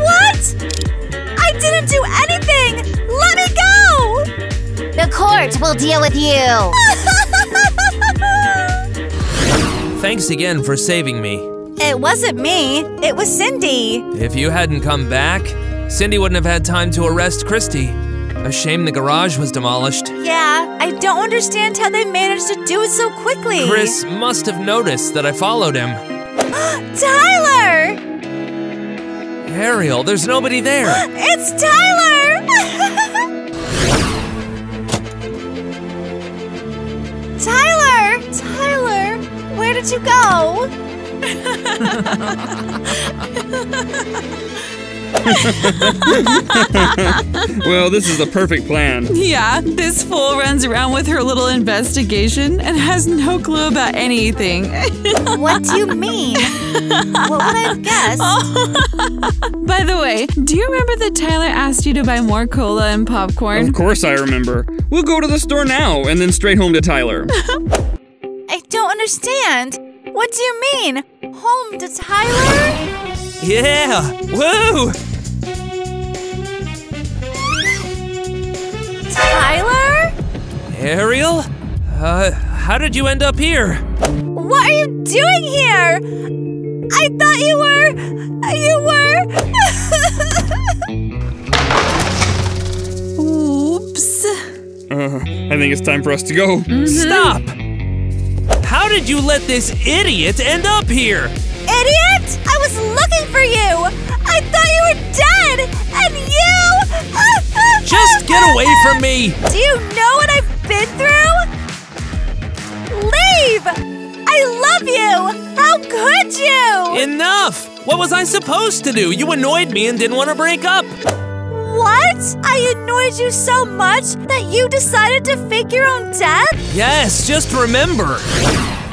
What? I didn't do anything! Let me go! The court will deal with you. Thanks again for saving me. It wasn't me, it was Cindy. If you hadn't come back, Cindy wouldn't have had time to arrest Christy. A shame the garage was demolished. Yeah, I don't understand how they managed to do it so quickly. Chris must have noticed that I followed him. Tyler! Ariel, there's nobody there. It's Tyler! Tyler! Tyler, where did you go? well, this is the perfect plan. Yeah, this fool runs around with her little investigation and has no clue about anything. what do you mean? what would I have guessed? By the way, do you remember that Tyler asked you to buy more cola and popcorn? Of course I remember. We'll go to the store now and then straight home to Tyler. I don't understand. What do you mean? Home to Tyler? Yeah! Woo! Tyler? Ariel? Uh, How did you end up here? What are you doing here? I thought you were. You were. Oops. Uh, I think it's time for us to go. Stop! How did you let this idiot end up here? Idiot! I was looking for you! I thought you were dead! And you! Just get away from me! Do you know what I've been through? Leave! I love you! How could you? Enough! What was I supposed to do? You annoyed me and didn't want to break up. What? I annoyed you so much that you decided to fake your own death? Yes, just remember.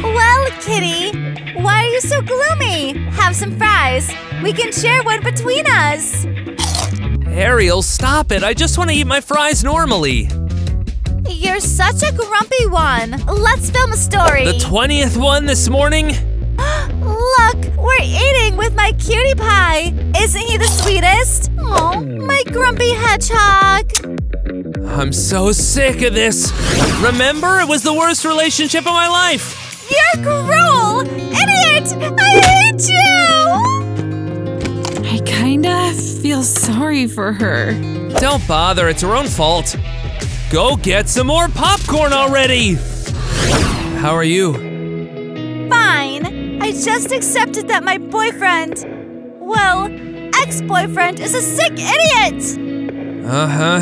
Well, Kitty, why are you so gloomy? Have some fries. We can share one between us. Ariel, stop it. I just want to eat my fries normally. You're such a grumpy one. Let's film a story. The 20th one this morning? Look, we're eating with my cutie pie. Isn't he the sweetest? Oh, my grumpy hedgehog. I'm so sick of this. Remember, it was the worst relationship of my life. You're cruel! Idiot! I hate you! I kinda feel sorry for her. Don't bother, it's her own fault. Go get some more popcorn already! How are you? Fine. I just accepted that my boyfriend, well, ex boyfriend, is a sick idiot! Uh huh.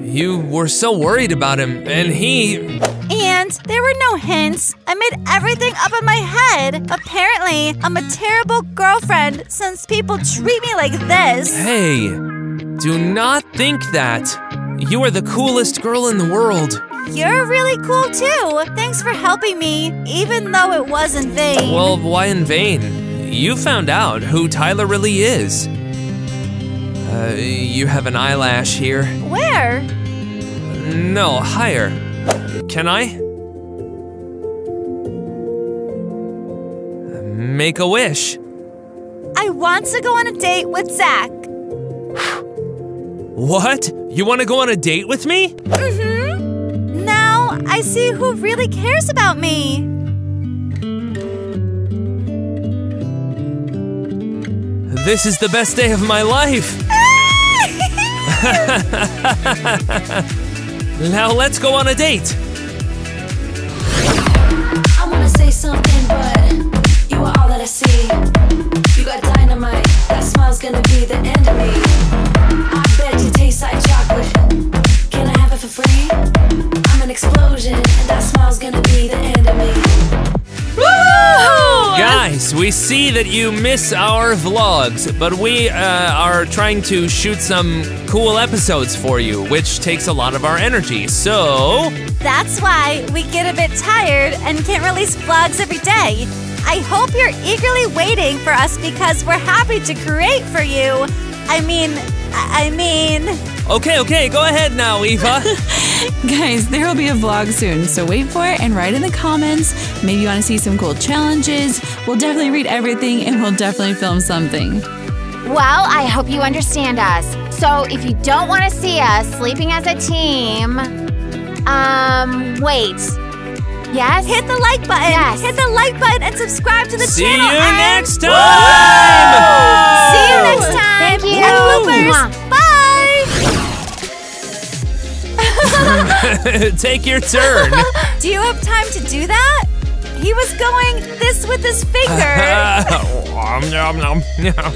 You were so worried about him, and he. And there were no hints. I made everything up in my head. Apparently, I'm a terrible girlfriend since people treat me like this. Hey, do not think that. You are the coolest girl in the world. You're really cool too. Thanks for helping me, even though it was in vain. Well, why in vain? You found out who Tyler really is. Uh, you have an eyelash here. Where? No, higher. Can I? Make a wish. I want to go on a date with Zach. What? You want to go on a date with me? Mm-hmm. Now I see who really cares about me. This is the best day of my life. now let's go on a date. I wanna say something, but you are all that I see. You got dynamite, that smile's gonna be the end of me. I bet you taste like chocolate. Can I have it for free? I'm an explosion, and that smile's gonna be the end of me. Guys, we see that you miss our vlogs, but we uh, are trying to shoot some cool episodes for you, which takes a lot of our energy. So, That's why we get a bit tired and can't release vlogs every day. I hope you're eagerly waiting for us because we're happy to create for you. I mean, I I mean, okay, okay, go ahead now, Eva. Guys, there will be a vlog soon, so wait for it and write in the comments. Maybe you want to see some cool challenges. We'll definitely read everything and we'll definitely film something. Well, I hope you understand us. So if you don't want to see us sleeping as a team, um, wait. Yes? hit the like button. Yes. Hit the like button and subscribe to the See channel. you and- next time! See you next time. Thank you. And bloopers. Take your turn. Do you have time to do that? He was going this with his finger. Nom, nom, nom, nom.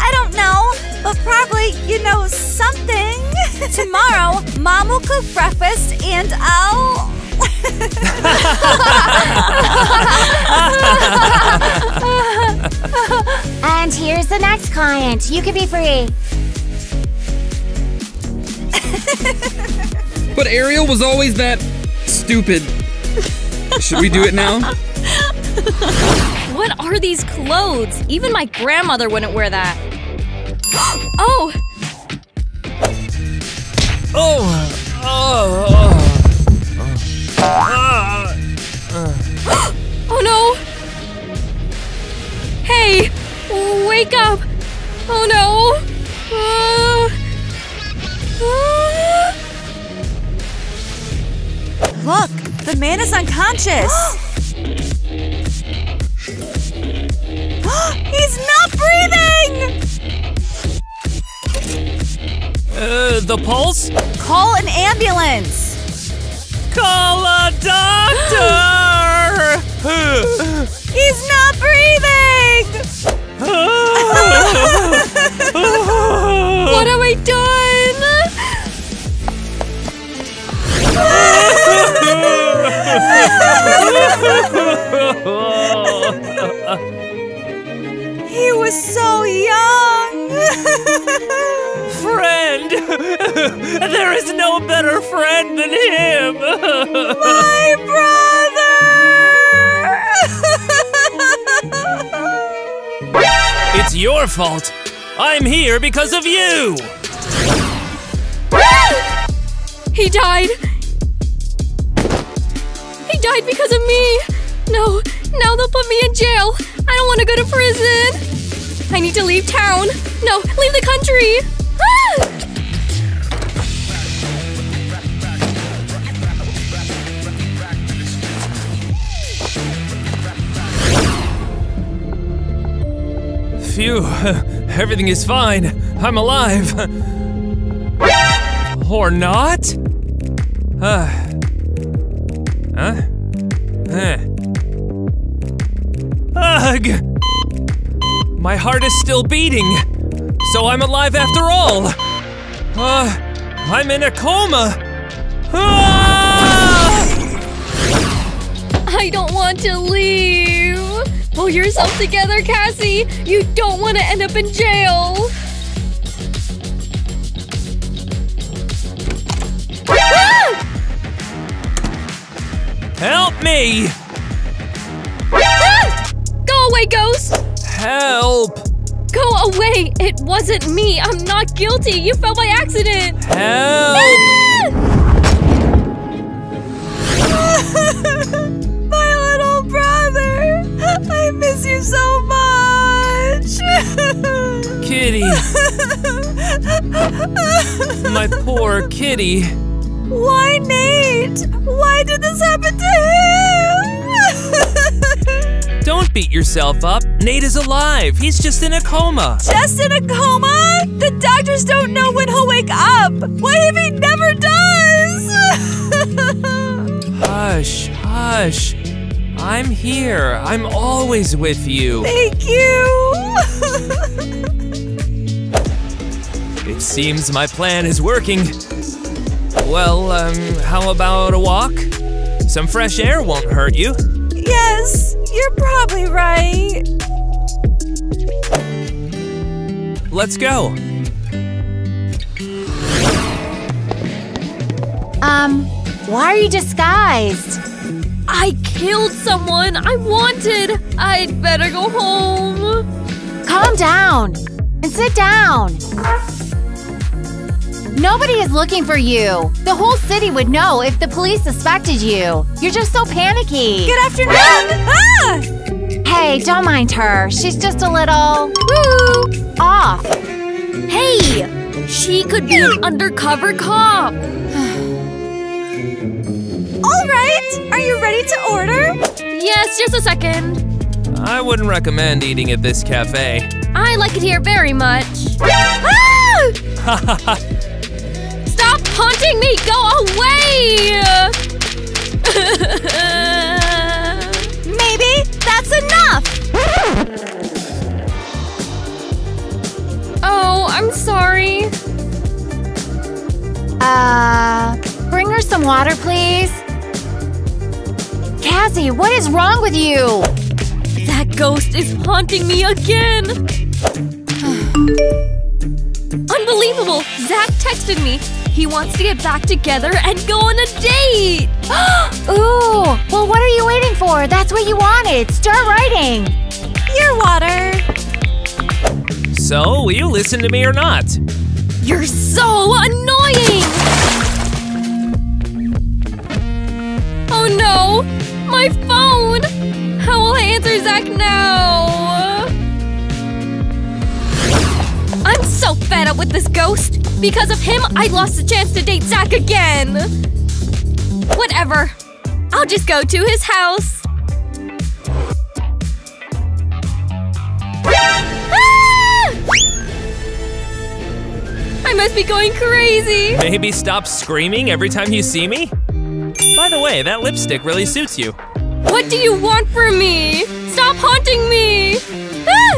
I don't know, but probably you know something. Tomorrow, Mom will cook breakfast and I'll. And here's the next client. You can be free. But Ariel was always that stupid. Should we do it now? What are these clothes? Even my grandmother wouldn't wear that. oh, Oh, oh, oh. Oh no! Hey! Wake up! Oh no! Uh. Uh. Look! The man is unconscious! He's not breathing! Uh, the pulse? Call an ambulance! Call a doctor! He's not breathing! what have I done? he was so young! friend! there is no better friend than him! My brother! it's your fault! I'm here because of you! he died! He died because of me! No, now they'll put me in jail! I don't want to go to prison! I need to leave town! No, leave the country! Phew, everything is fine. I'm alive. Or not? Uh. Huh? Huh. Ugh! My heart is still beating, so I'm alive after all. Uh, I'm in a coma. Ah! I don't want to leave. Pull yourself together, Cassie. You don't want to end up in jail. Help me! Go away, ghost! Help! Go away! It wasn't me! I'm not guilty! You fell by accident! Help! My little brother! I miss you so much! Kitty! My poor kitty! Why Nate? Why did this happen to him? Don't beat yourself up. Nate is alive. He's just in a coma. Just in a coma? The doctors don't know when he'll wake up. What if he never does? hush, hush. I'm here. I'm always with you. Thank you. it seems my plan is working. Well, um, how about a walk? Some fresh air won't hurt you. Yes, you're probably right. Let's go. Um, why are you disguised? I killed someone I wanted. I'd better go home. Calm down and sit down. Nobody is looking for you. The whole city would know if the police suspected you. You're just so panicky. Good afternoon. ah! Hey, don't mind her. She's just a little woo off. Hey, she could be an undercover cop. All right, are you ready to order? Yes, just a second. I wouldn't recommend eating at this cafe. I like it here very much. Ah! Stop haunting me! Go away! water, please. Cassie, what is wrong with you? That ghost is haunting me again! Unbelievable! Zach texted me. He wants to get back together and go on a date! Ooh, well, what are you waiting for? That's what you wanted. Start writing. Your water. So, will you listen to me or not? You're so annoying! Oh no! My phone! How will I answer Zach now? I'm so fed up with this ghost! Because of him, I lost the chance to date Zach again! Whatever. I'll just go to his house. Ah! I must be going crazy. Maybe stop screaming every time you see me? By the way, that lipstick really suits you. What do you want from me? Stop haunting me! Ah!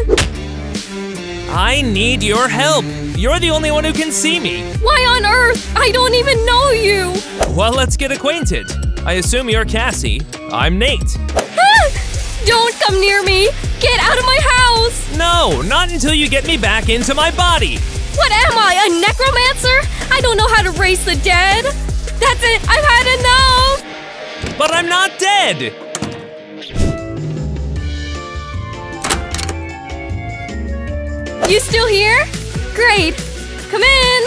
I need your help. You're the only one who can see me. Why on earth? I don't even know you! Well, let's get acquainted. I assume you're Cassie. I'm Nate. Ah! Don't come near me! Get out of my house! No, not until you get me back into my body. What am I, a necromancer? I don't know how to raise the dead. That's it, I've had enough! But I'm not dead. You still here? Great. Come in.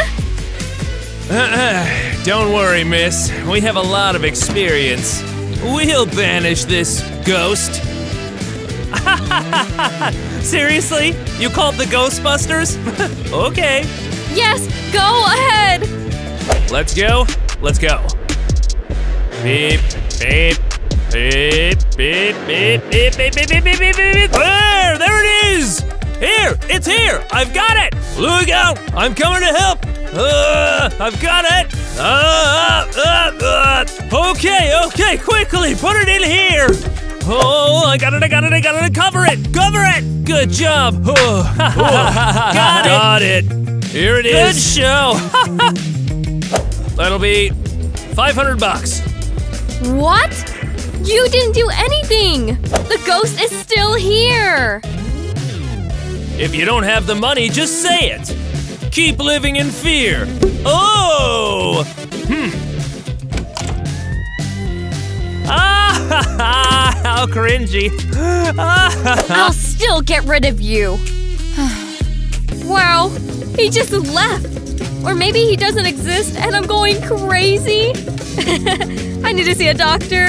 Uh, don't worry, miss. We have a lot of experience. We'll banish this ghost. Seriously? You called the Ghostbusters? okay. Yes, go ahead. Let's go. Let's go. Beep, beep, beep, beep, beep, beep, beep, beep, beep, beep, beep, beep, beep. There, there it is. Here, it's here. I've got it. Look out. I'm coming to help. Uh, I've got it. Uh, uh, uh. Okay, okay, quickly, put it in here. Oh, I got it, I got it, I got it. Cover it, cover it. Good job. Oh, got it. Got it. Here it is. Good show. That'll be 500 bucks. What? You didn't do anything! The ghost is still here! If you don't have the money, just say it. Keep living in fear. Oh! Hmm. Ah, ha ha! how cringy. I'll still get rid of you. wow, he just left. Or maybe he doesn't exist and I'm going crazy. I need to see a doctor.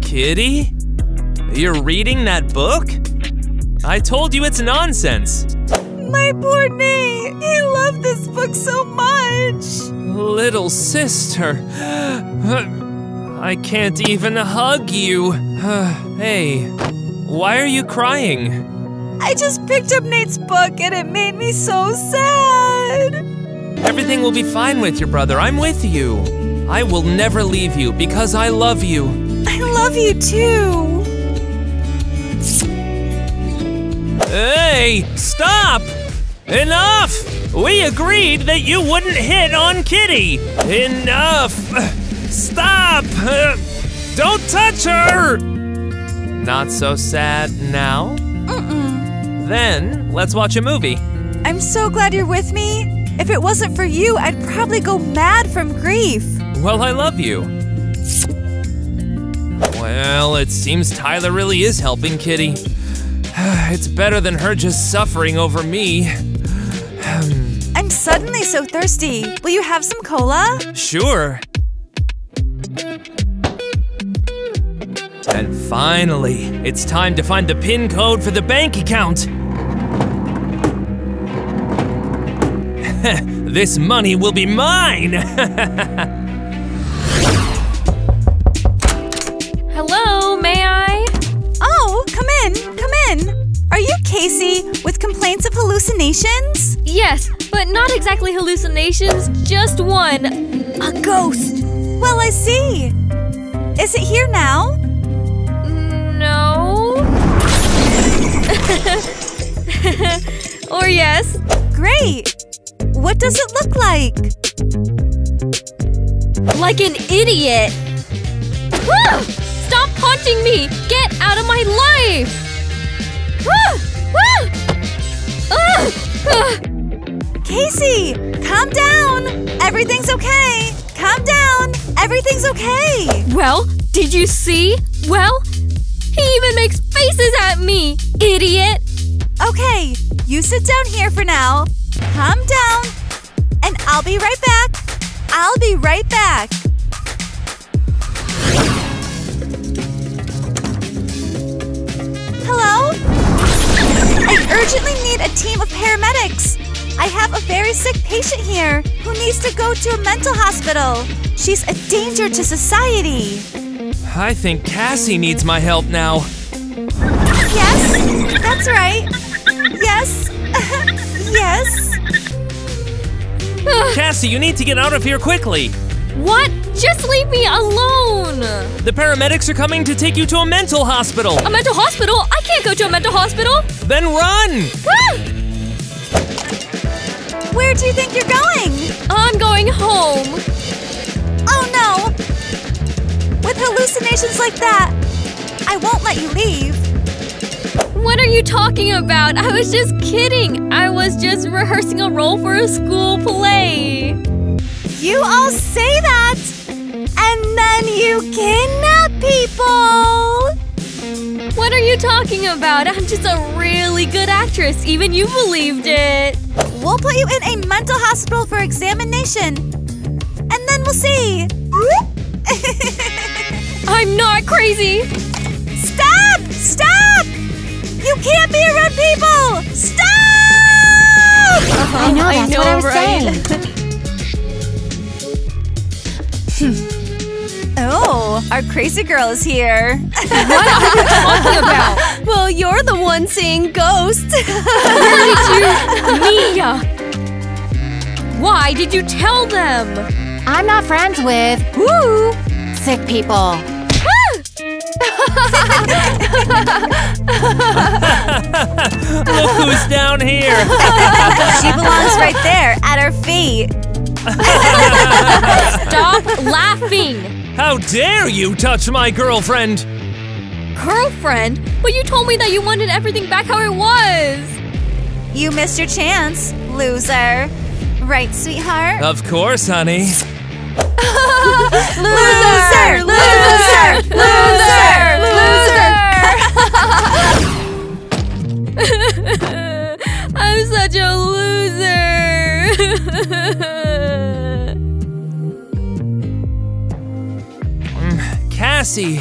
Kitty? You're reading that book? I told you it's nonsense. My poor Nate! He loved this book so much! Little sister. I can't even hug you. hey, why are you crying? I just picked up Nate's book and it made me so sad. Everything will be fine with your brother. I'm with you. I will never leave you because I love you. I love you too. Hey, stop! Enough! We agreed that you wouldn't hit on Kitty. Enough! Stop! Don't touch her! Not so sad now? Mm-mm. Then, let's watch a movie. I'm so glad you're with me. If it wasn't for you, I'd probably go mad from grief. Well, I love you. Well, it seems Tyler really is helping Kitty. It's better than her just suffering over me. I'm suddenly so thirsty. Will you have some cola? Sure. Finally, it's time to find the PIN code for the bank account. this money will be mine! Hello, may I? Oh, come in, come in. Are you Casey with complaints of hallucinations? Yes, but not exactly hallucinations, just one. A ghost. Well, I see. Is it here now? or yes. Great. What does it look like? Like an idiot. Woo! Stop haunting me! Get out of my life! Woo! Woo! Casey, calm down. Everything's okay. Calm down. Everything's okay. Well, did you see? Well, he even makes faces at me, idiot! Okay, you sit down here for now. Calm down. And I'll be right back. I'll be right back. Hello? I urgently need a team of paramedics. I have a very sick patient here who needs to go to a mental hospital. She's a danger to society. I think Cassie needs my help now. Yes, that's right. Yes, yes. Cassie, you need to get out of here quickly. What? Just leave me alone! The paramedics are coming to take you to a mental hospital. A mental hospital? I can't go to a mental hospital! Then run! Ah! Where do you think you're going? I'm going home. Oh no! With hallucinations like that, I won't let you leave. What are you talking about? I was just kidding. I was just rehearsing a role for a school play. You all say that, and then you kidnap people! What are you talking about? I'm just a really good actress. Even you believed it. We'll put you in a mental hospital for examination, and then we'll see. I'm not crazy. Stop! Stop! You can't be around people! Stop! Uh-huh. I know, I that's know, what I was right? saying. Hmm. Oh, our crazy girl is here. What are you talking about? well, you're the one seeing ghosts. Where did you Mia? Why did you tell them? I'm not friends with woo sick people. Look who's down here. she belongs right there at our feet. Stop laughing! How dare you touch my girlfriend? Girlfriend? But you told me that you wanted everything back how it was! You missed your chance, loser. Right, sweetheart? Of course, honey. Loser! Loser! Loser! I'm such a loser! Mm, Cassie.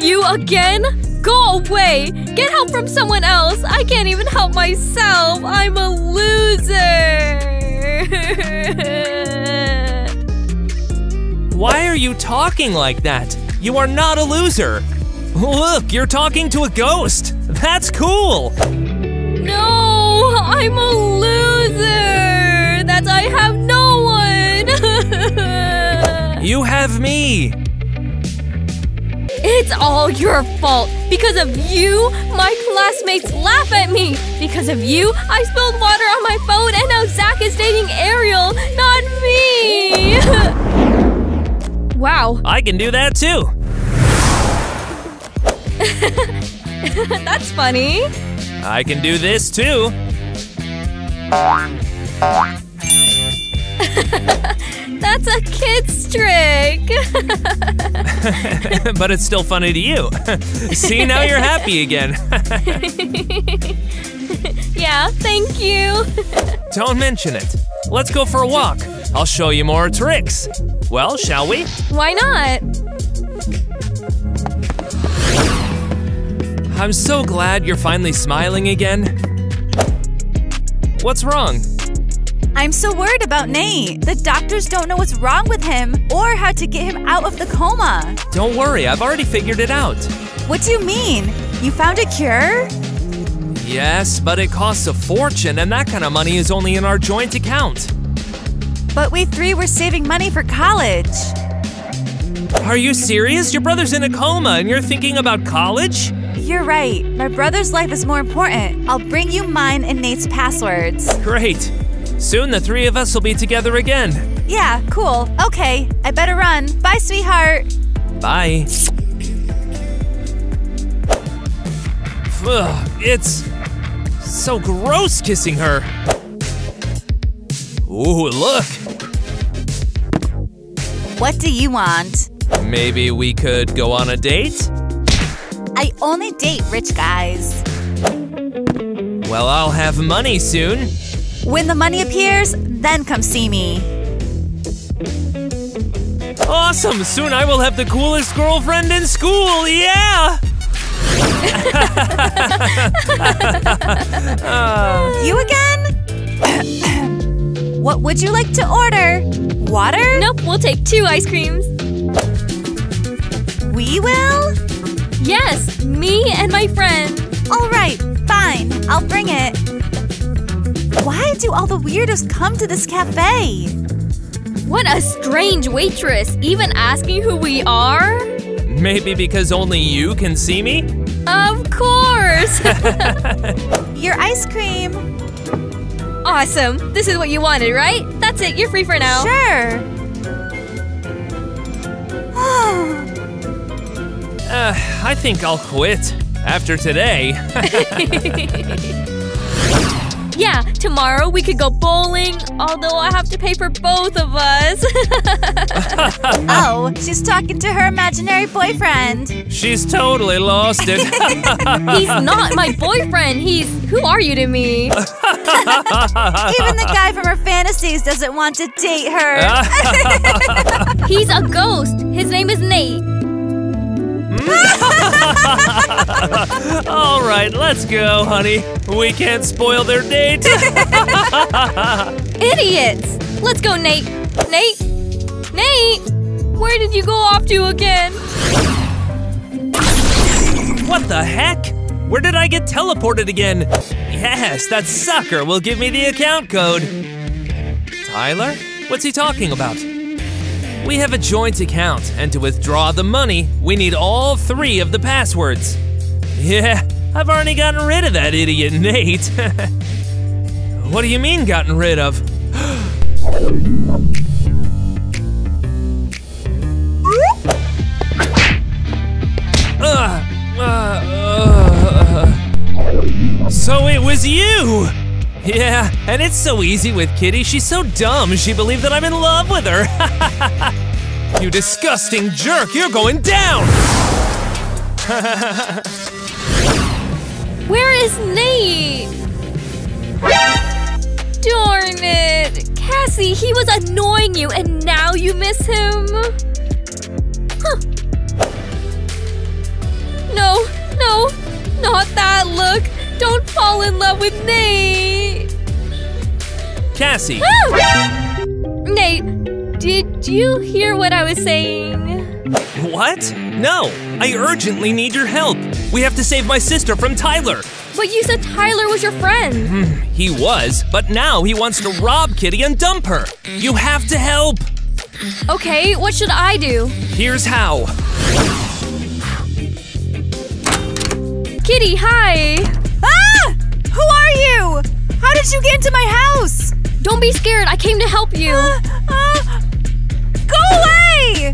you again? Go away! Get help from someone else! I can't even help myself! I'm a loser! Why are you talking like that? You are not a loser. Look, you're talking to a ghost. That's cool. no! I'm a loser! That's I have no one! You have me. It's all your fault. Because of you, my classmates laugh at me. Because of you, I spilled water on my phone and now Zach is dating Ariel, not me. wow, I can do that too. that's funny. I can do this too. That's a kid's trick. but it's still funny to you. See, now you're happy again. yeah, thank you. Don't mention it. Let's go for a walk. I'll show you more tricks. Well, shall we? Why not? I'm so glad you're finally smiling again. What's wrong? I'm so worried about Nate. The doctors don't know what's wrong with him or how to get him out of the coma. Don't worry, I've already figured it out. What do you mean? You found a cure? Yes, but it costs a fortune, and that kind of money is only in our joint account. But we three were saving money for college. Are you serious? Your brother's in a coma and you're thinking about college? You're right. My brother's life is more important. I'll bring you mine and Nate's passwords. Great. Soon the three of us will be together again. Yeah, cool. Okay, I better run. Bye, sweetheart. Bye. Ugh, it's so gross kissing her. Ooh, look. What do you want? Maybe we could go on a date? I only date rich guys. Well, I'll have money soon. When the money appears, then come see me. Awesome! Soon I will have the coolest girlfriend in school, yeah! You again? what would you like to order? Water? Nope, we'll take two ice creams. We will? Yes, me and my friend. All right, fine. I'll bring it. Why do all the weirdos come to this cafe? What a strange waitress, even asking who we are? Maybe because only you can see me? Of course! Your ice cream. awesome. This is what you wanted, right? That's it, you're free for now. Sure. Uh, I think I'll quit. After today. Yeah, tomorrow we could go bowling, although I have to pay for both of us. oh, she's talking to her imaginary boyfriend. She's totally lost it. He's not my boyfriend. He's. Who are you to me? Even the guy from her fantasies doesn't want to date her. He's a ghost. His name is Nate. All right, let's go, honey. We can't spoil their date. Idiots! Let's go, Nate. Nate? Nate! Where did you go off to again? what the heck? Where did I get teleported again? Yes, that sucker will give me the account code. Tyler? What's he talking about? We have a joint account, and to withdraw the money, we need all three of the passwords. Yeah, I've already gotten rid of that idiot Nate. what do you mean, gotten rid of? Uh, uh, uh. So it was you! Yeah, and it's so easy with Kitty. She's so dumb, she believed that I'm in love with her. you disgusting jerk, you're going down! Where is Nate? Darn it! Cassie, he was annoying you and now you miss him? Huh. No, no, not that look! Don't fall in love with Nate! Cassie! Ah! Nate, did you hear what I was saying? What? No, I urgently need your help. We have to save my sister from Tyler. But you said Tyler was your friend. Hmm, he was, but now he wants to rob Kitty and dump her. You have to help. Okay, what should I do? Here's how. Kitty, hi! Ah! Who are you? How did you get into my house? Don't be scared, I came to help you. Uh, uh, go away!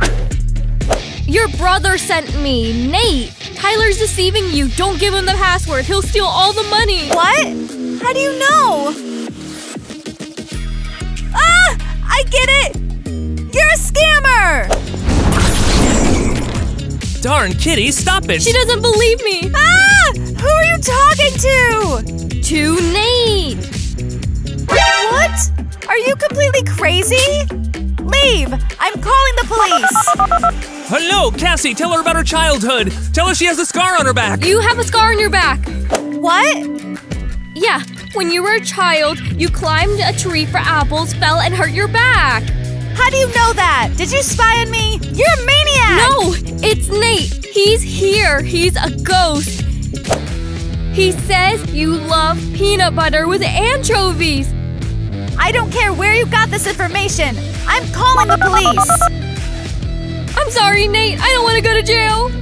Your brother sent me, Nate. Tyler's deceiving you. Don't give him the password. He'll steal all the money. What? How do you know? Ah! I get it! You're a scammer! Darn, Kitty, stop it! She doesn't believe me. Ah! Who are you talking to? To Nate. What? Are you completely crazy? Leave! I'm calling the police! Hello, Cassie, tell her about her childhood. Tell her she has a scar on her back. You have a scar on your back. What? Yeah, when you were a child, you climbed a tree for apples, fell, and hurt your back. How do you know that? Did you spy on me? You're a maniac! No, it's Nate. He's here. He's a ghost. He says you love peanut butter with anchovies. I don't care where you got this information. I'm calling the police. I'm sorry, Nate. I don't want to go to jail.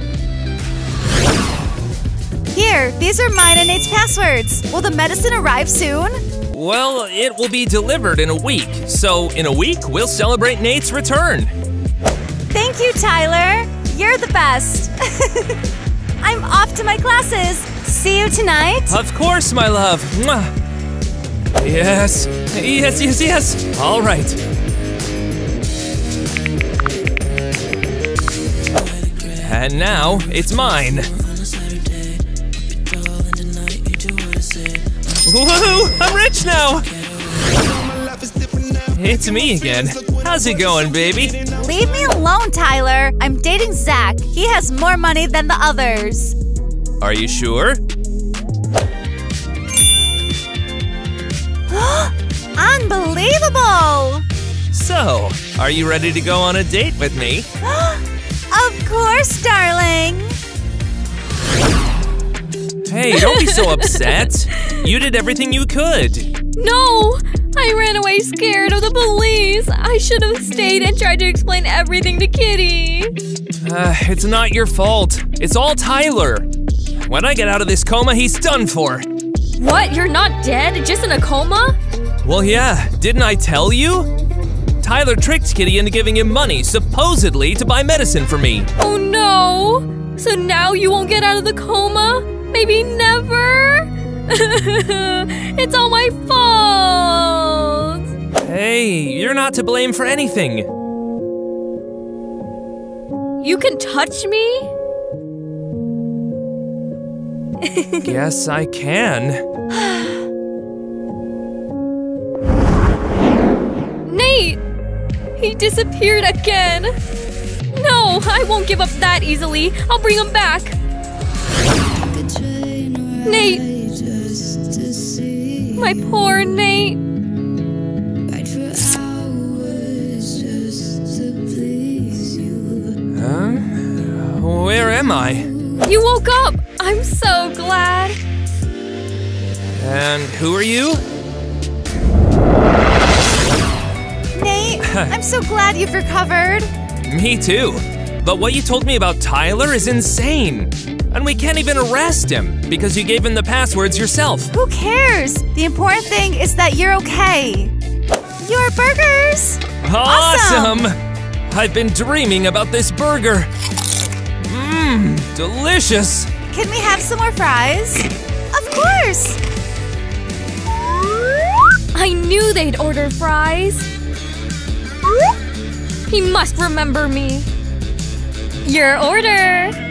Here, these are mine and Nate's passwords. Will the medicine arrive soon? Well, it will be delivered in a week. So, in a week, we'll celebrate Nate's return. Thank you, Tyler. You're the best. I'm off to my classes. See you tonight. Of course, my love. Mwah. Yes, yes, yes, yes. All right. And now it's mine. Woohoo! I'm rich now! It's me again. How's it going, baby? Leave me alone, Tyler. I'm dating Zach. He has more money than the others. Are you sure? Unbelievable! So, are you ready to go on a date with me? of course, darling. Hey, don't be so upset. You did everything you could. No! I ran away scared of the police. I should have stayed and tried to explain everything to Kitty. Uh, it's not your fault. It's all Tyler. When I get out of this coma, he's done for. What? You're not dead? Just in a coma? Well, yeah, didn't I tell you? Tyler tricked Kitty into giving him money, supposedly to buy medicine for me. Oh no! So now you won't get out of the coma? Maybe never? it's all my fault! Hey, you're not to blame for anything. You can touch me? yes, I can. Nate! He disappeared again! No, I won't give up that easily. I'll bring him back. Nate! My poor Nate! I was just to please you. Huh? Where am I? You woke up! I'm so glad! And who are you? Nate, I'm so glad you've recovered. Me too. But what you told me about Tyler is insane. And we can't even arrest him because you gave him the passwords yourself. Who cares? The important thing is that you're okay. Your burgers! Awesome! I've been dreaming about this burger. Mmm, delicious. Can we have some more fries? Of course! I knew they'd order fries. He must remember me. Your order.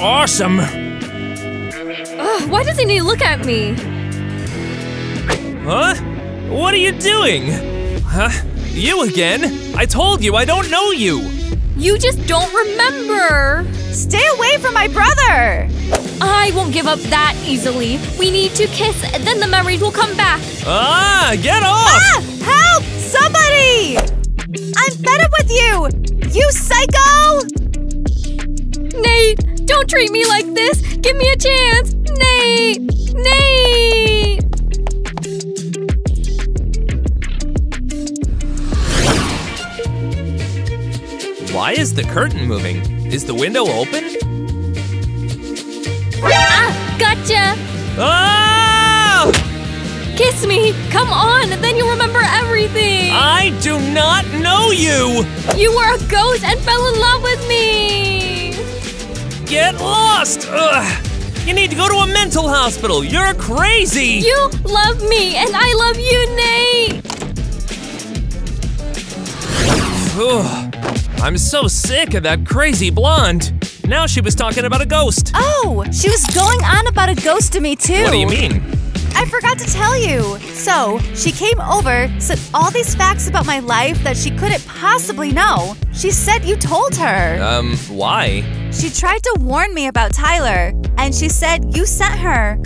Awesome. Ugh, why doesn't he look at me? Huh? What are you doing? Huh? You again? I told you I don't know you. You just don't remember. Stay away from my brother. I won't give up that easily. We need to kiss, then the memories will come back. Ah, get off! Ah! Help! Somebody! I'm fed up with you! You psycho! Nate, don't treat me like this! Give me a chance! Nate! Nate! Why is the curtain moving? Is the window open? Ah! Gotcha! Ah! Kiss me! Come on! Then you'll remember everything! I do not know you! You were a ghost and fell in love with me! Get lost! Ugh. You need to go to a mental hospital! You're crazy! You love me and I love you, Nate! I'm so sick of that crazy blonde. Now she was talking about a ghost. Oh, she was going on about a ghost to me too. What do you mean? I forgot to tell you. So, she came over, said all these facts about my life that she couldn't possibly know. She said you told her. Um, why? She tried to warn me about Tyler, and she said you sent her.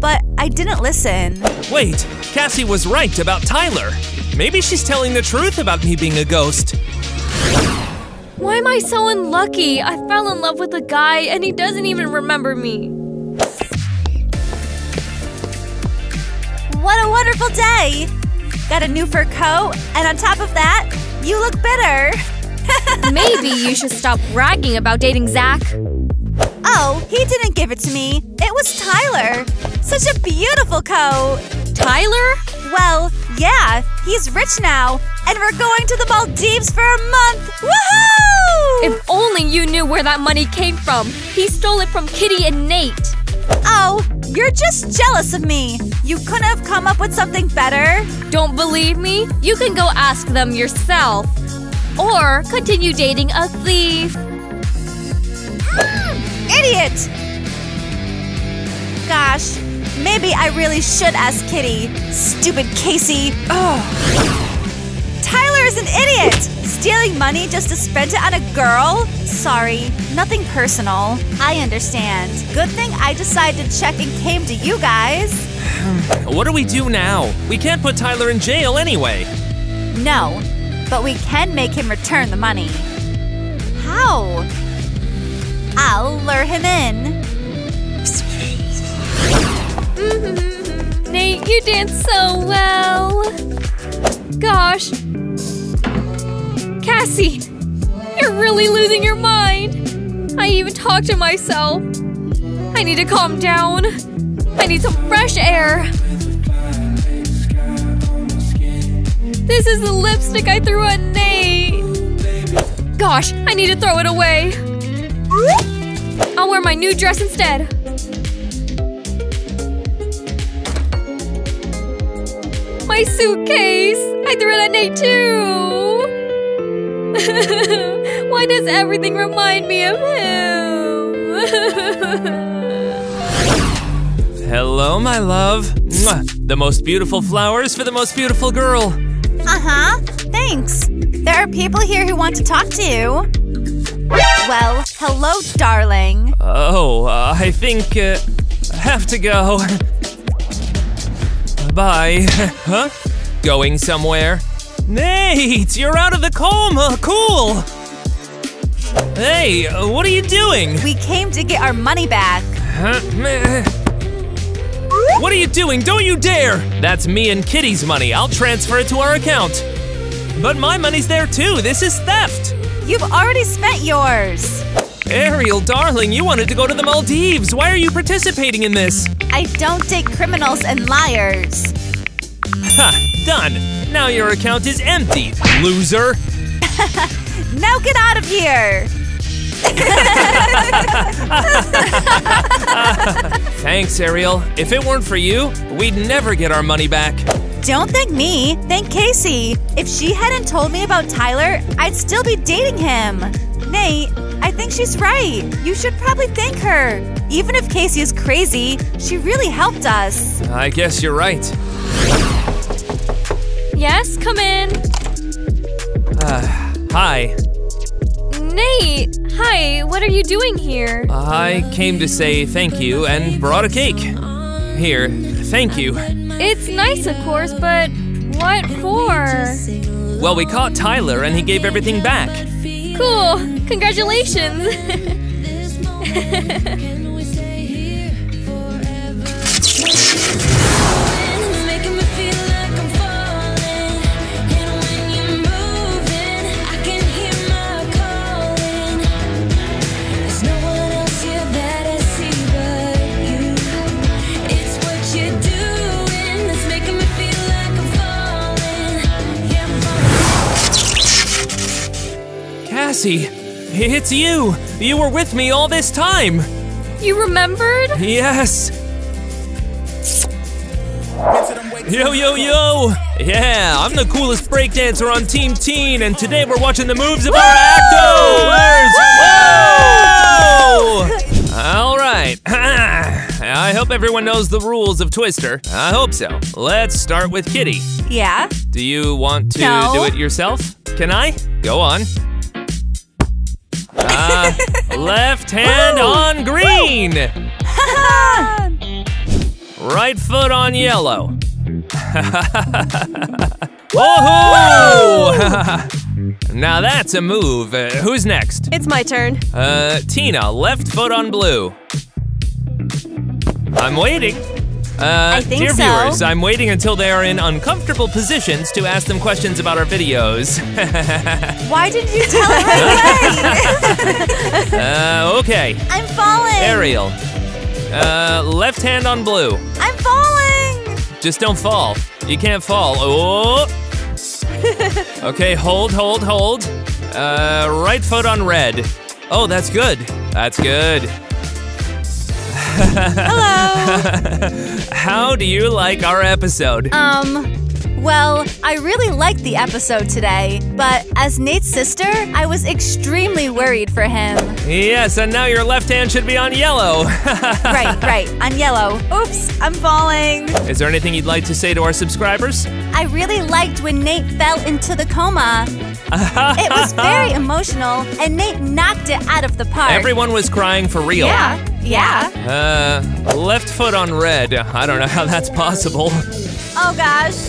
But I didn't listen. Wait, Cassie was right about Tyler. Maybe she's telling the truth about me being a ghost. Why am I so unlucky? I fell in love with a guy and he doesn't even remember me. What a wonderful day! Got a new fur coat, and on top of that, you look bitter. Maybe you should stop bragging about dating Zach. Oh, he didn't give it to me. It was Tyler. Such a beautiful coat. Tyler? Well, yeah, he's rich now, and we're going to the Maldives for a month. Woohoo! If only you knew where that money came from. He stole it from Kitty and Nate. Oh, you're just jealous of me. You couldn't have come up with something better? Don't believe me? You can go ask them yourself. Or continue dating a thief. Hmm, idiot! Gosh, maybe I really should ask Kitty. Stupid Casey. Oh. Tyler is an idiot! Stealing money just to spend it on a girl? Sorry, nothing personal. I understand. Good thing I decided to check and came to you guys. What do we do now? We can't put Tyler in jail anyway. No, but we can make him return the money. How? I'll lure him in. Mm-hmm. Nate, you dance so well. Gosh. Cassie, you're really losing your mind. I even talk to myself. I need to calm down. I need some fresh air. This is the lipstick I threw at Nate. Gosh, I need to throw it away. I'll wear my new dress instead. My suitcase! I threw it at Nate too! Why does everything remind me of him? Hello, my love. Mwah. The most beautiful flowers for the most beautiful girl. Uh huh. Thanks. There are people here who want to talk to you. Well, hello, darling. Oh, uh, I think uh, I have to go. Bye. huh? Going somewhere? Nate, you're out of the coma. Cool. Hey, uh, what are you doing? We came to get our money back. Huh? What are you doing? Don't you dare! That's me and Kitty's money. I'll transfer it to our account. But my money's there too. This is theft. You've already spent yours. Ariel, darling, you wanted to go to the Maldives. Why are you participating in this? I don't take criminals and liars. Ha! Done. Now your account is empty, loser. now get out of here. Thanks, Ariel. If it weren't for you, we'd never get our money back. Don't thank me, thank Casey. If she hadn't told me about Tyler, I'd still be dating him. Nate, I think she's right. You should probably thank her. Even if Casey is crazy, she really helped us. I guess you're right. Yes, come in. Uh, hi. Nate, hi, what are you doing here? I came to say thank you and brought a cake. Here, thank you. It's nice, of course, but what for? Well, we caught Tyler and he gave everything back. Cool, congratulations. Cassie, it's you! You were with me all this time! You remembered? Yes! Yo, yo, yo! Yeah, I'm the coolest breakdancer on Tim Tin, and today we're watching the moves of our actors! Alright. I hope everyone knows the rules of Twister. I hope so. Let's start with Kitty. Yeah? Do you want to No. do it yourself? Can I? Go on. Uh, left hand on green. Right foot on yellow. Now that's a move. Uh, who's next? It's my turn. Uh, Tina, left foot on blue. I'm waiting. Uh, I think dear so. viewers, I'm waiting until they are in uncomfortable positions to ask them questions about our videos. Why didn't you tell her right away? uh, okay. I'm falling. Ariel. Uh, left hand on blue. I'm falling. Just don't fall. You can't fall. Oh. okay, hold, hold, hold. Uh, right foot on red. Oh, that's good. That's good. Hello. How do you like our episode? Um, Well, I really liked the episode today, but as Nate's sister, I was extremely worried for him. Yes, and now your left hand should be on yellow. right, right, on yellow. Oops, I'm falling. Is there anything you'd like to say to our subscribers? I really liked when Nate fell into the coma. it was very emotional, and Nate knocked it out of the park. Everyone was crying for real. Yeah, yeah. Uh, left foot on red. I don't know how that's possible. Oh gosh.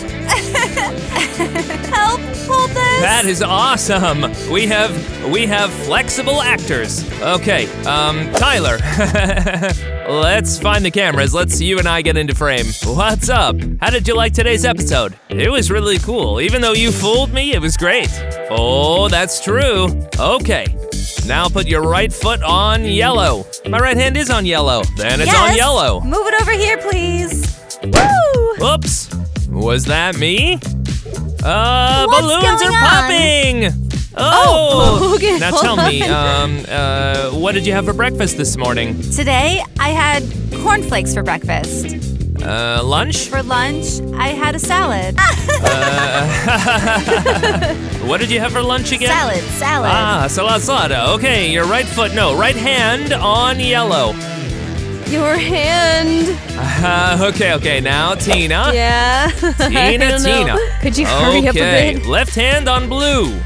Help, hold this. That is awesome. We have we have flexible actors. Okay, um, Tyler. Let's find the cameras. Let's see you and I get into frame. What's up? How did you like today's episode? It was really cool. Even though you fooled me, it was great. Oh, that's true. Okay. Now put your right foot on yellow. My right hand is on yellow. Then it's yes. on yellow. Move it over here, please. Woo! Oops. Was that me? Uh, What's balloons are popping. Oh, Oh, okay, now tell me, um, uh, what did you have for breakfast this morning? Today, I had cornflakes for breakfast. Uh, lunch? For lunch, I had a salad. Uh, what did you have for lunch again? Salad, salad. Ah, salad salada. Okay, your right foot, no, right hand on yellow. Your hand. Uh, okay, okay, now Tina. Yeah. I Tina, know. Tina. Could you hurry up a Okay, bit? left hand on blue.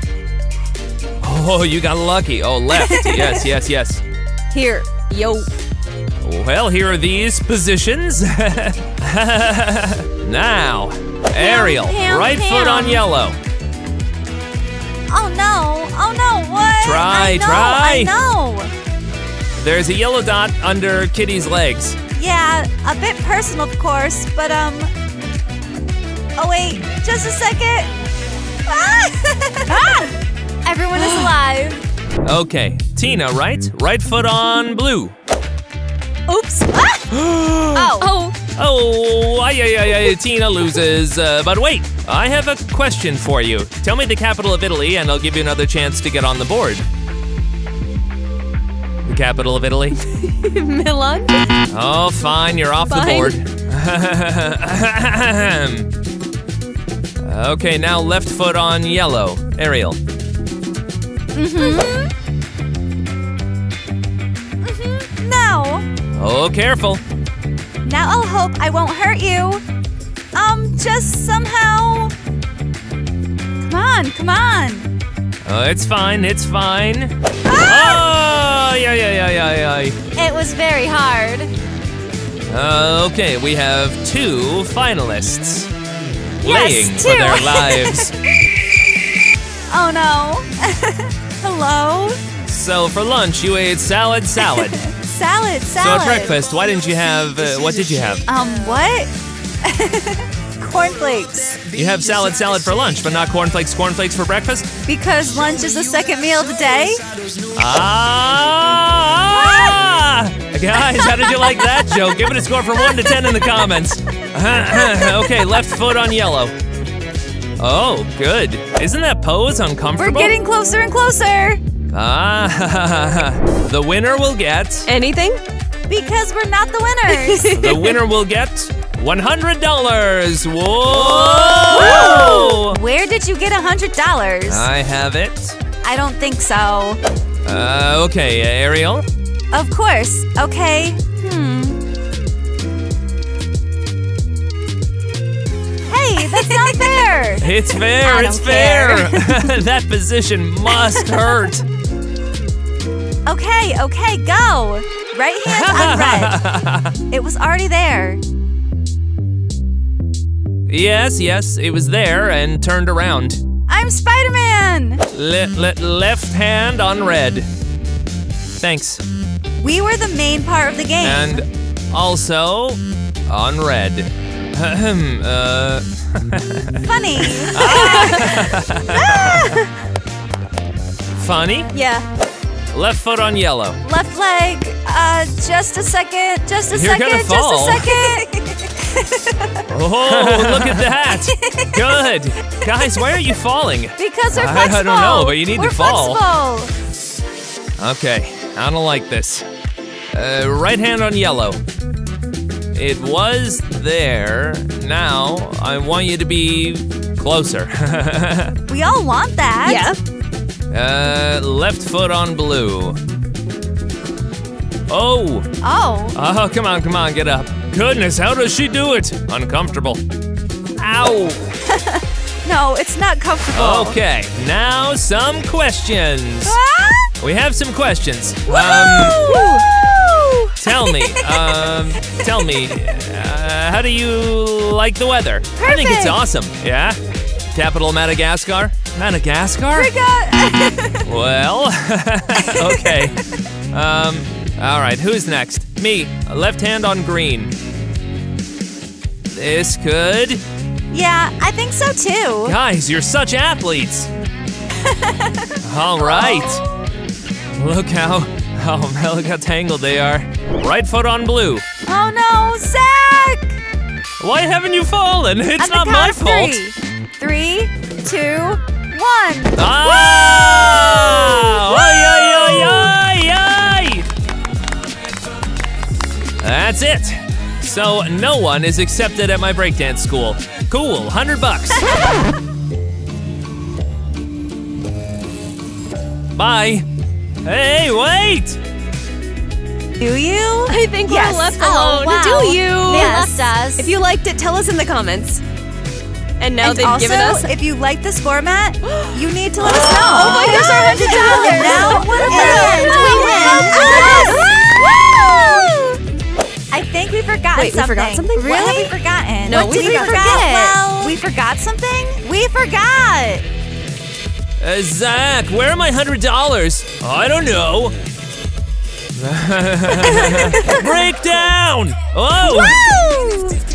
Oh, you got lucky. Oh, left. yes, yes, yes. Here, yo. Well, here are these positions. now, Ariel, right foot on yellow. Oh no! Oh no! What? Try, I know, try. I know. There's a yellow dot under Kitty's legs. Yeah, a bit personal, of course, but um. Oh wait, just a second. Ah! Everyone is alive. Okay, Tina, right? Right foot on blue. Oops. Ah! oh. Oh. Oh, ay, ay, ay, ay, Tina loses. Uh, but wait, I have a question for you. Tell me the capital of Italy, and I'll give you another chance to get on the board. The capital of Italy? Milan. Oh, fine, you're off Fine. the board. okay, now left foot on yellow. Ariel. Mm-hmm. Mm-hmm. Now. Oh, careful. Now I'll hope I won't hurt you. Um, just somehow. Come on, come on. Oh, it's fine, it's fine. Oh, yeah, yeah, yeah, yeah, yeah. It was very hard. Uh, okay, we have two finalists Yes, two. for their lives. Oh no. Hello? so for lunch, you ate salad, salad. Salad, salad. so at breakfast, why didn't you have? Uh, what did you have? Um, what? Cornflakes. You have salad, salad for lunch, but not cornflakes, cornflakes for breakfast. Because lunch is the second meal of the day? Ah! Guys, how did you like that joke? Give it a score from one to ten in the comments. okay, left foot on yellow. Oh, good. Isn't that pose uncomfortable? We're getting closer and closer. Ah, the winner will get. Anything? Because we're not the winners. The winner will get $100. Whoa! Where did you get a hundred dollars? I have it. I don't think so. Uh, okay, Ariel. Of course. Okay. Hmm. Hey, that's not fair. It's fair, it's fair. that position must hurt. Okay, okay, go. Right hand on red. It was already there. yes, yes, it was there and turned around. I'm Spider-Man. Le- le- left hand on red. Thanks. We were the main part of the game. And also on red. Ahem, uh. Funny. Funny? yeah. Left foot on yellow. Left leg. Uh, just a second. Just a You're second. gonna fall. Just a second. Oh, look at that! Good, guys. Why are you falling? because we're I- I don't know, but you need to we're fall. Flexible. Okay, I don't like this. Uh, right hand on yellow. it was there. Now I want you to be closer. We all want that. Yeah. Uh, left foot on blue. Oh, Oh. oh, come on, come on, get up. Goodness, how does she do it? Uncomfortable. Ow. No, it's not comfortable. Okay, now some questions. Ah! We have some questions. Um, Woo! tell me, um, tell me, uh, how do you like the weather? Perfect. I think it's awesome. Yeah? Capital Madagascar? Madagascar? Well, okay. Um, all right, who's next? Me, left hand on green. This could. yeah, I think so too. Guys, you're such athletes. all right. Look how, oh man, look how tangled they are. Right foot on blue. Oh no, Zach! Why haven't you fallen? It's not my fault. Three, three, two, one. Ah! Ay, ay, ay, ay! That's it. So no one is accepted at my breakdance school. Cool, hundred bucks. Bye. Hey, wait! Do you? I think Yes. we're left Oh, alone. wow. Do you? They left us. If you liked it, tell us in the comments. And now and they've also, given us. if you like this format, you need to let us know. Oh my gosh, our hundred dollars! Now What a win. we win. I think we forgot Wait, we something. forgot something? Really? What have we forgotten? No, what we did we forgot- forget? Well- we forgot something. We forgot. Uh, Zach, where are my hundred dollars? I don't know. Breakdown! Oh!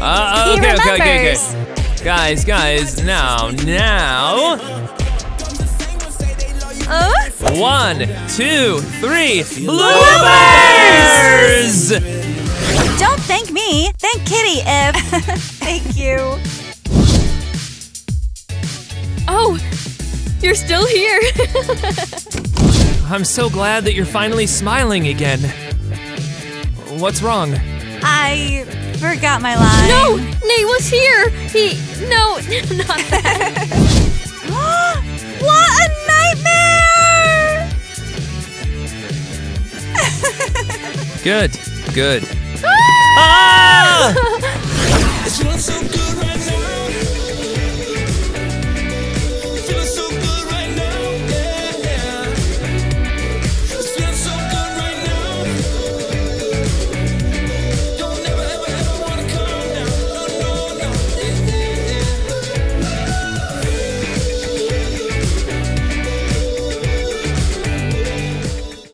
Uh, He okay, okay, okay, remembers. okay. Guys, guys, now, now. One, two, three. Bluebirds! Don't thank me. Thank Kitty if. thank you. Oh, you're still here. I'm so glad that you're finally smiling again. What's wrong? I forgot my line. no, Nate was here. He, no, not that. what a nightmare! Good, good. ah! It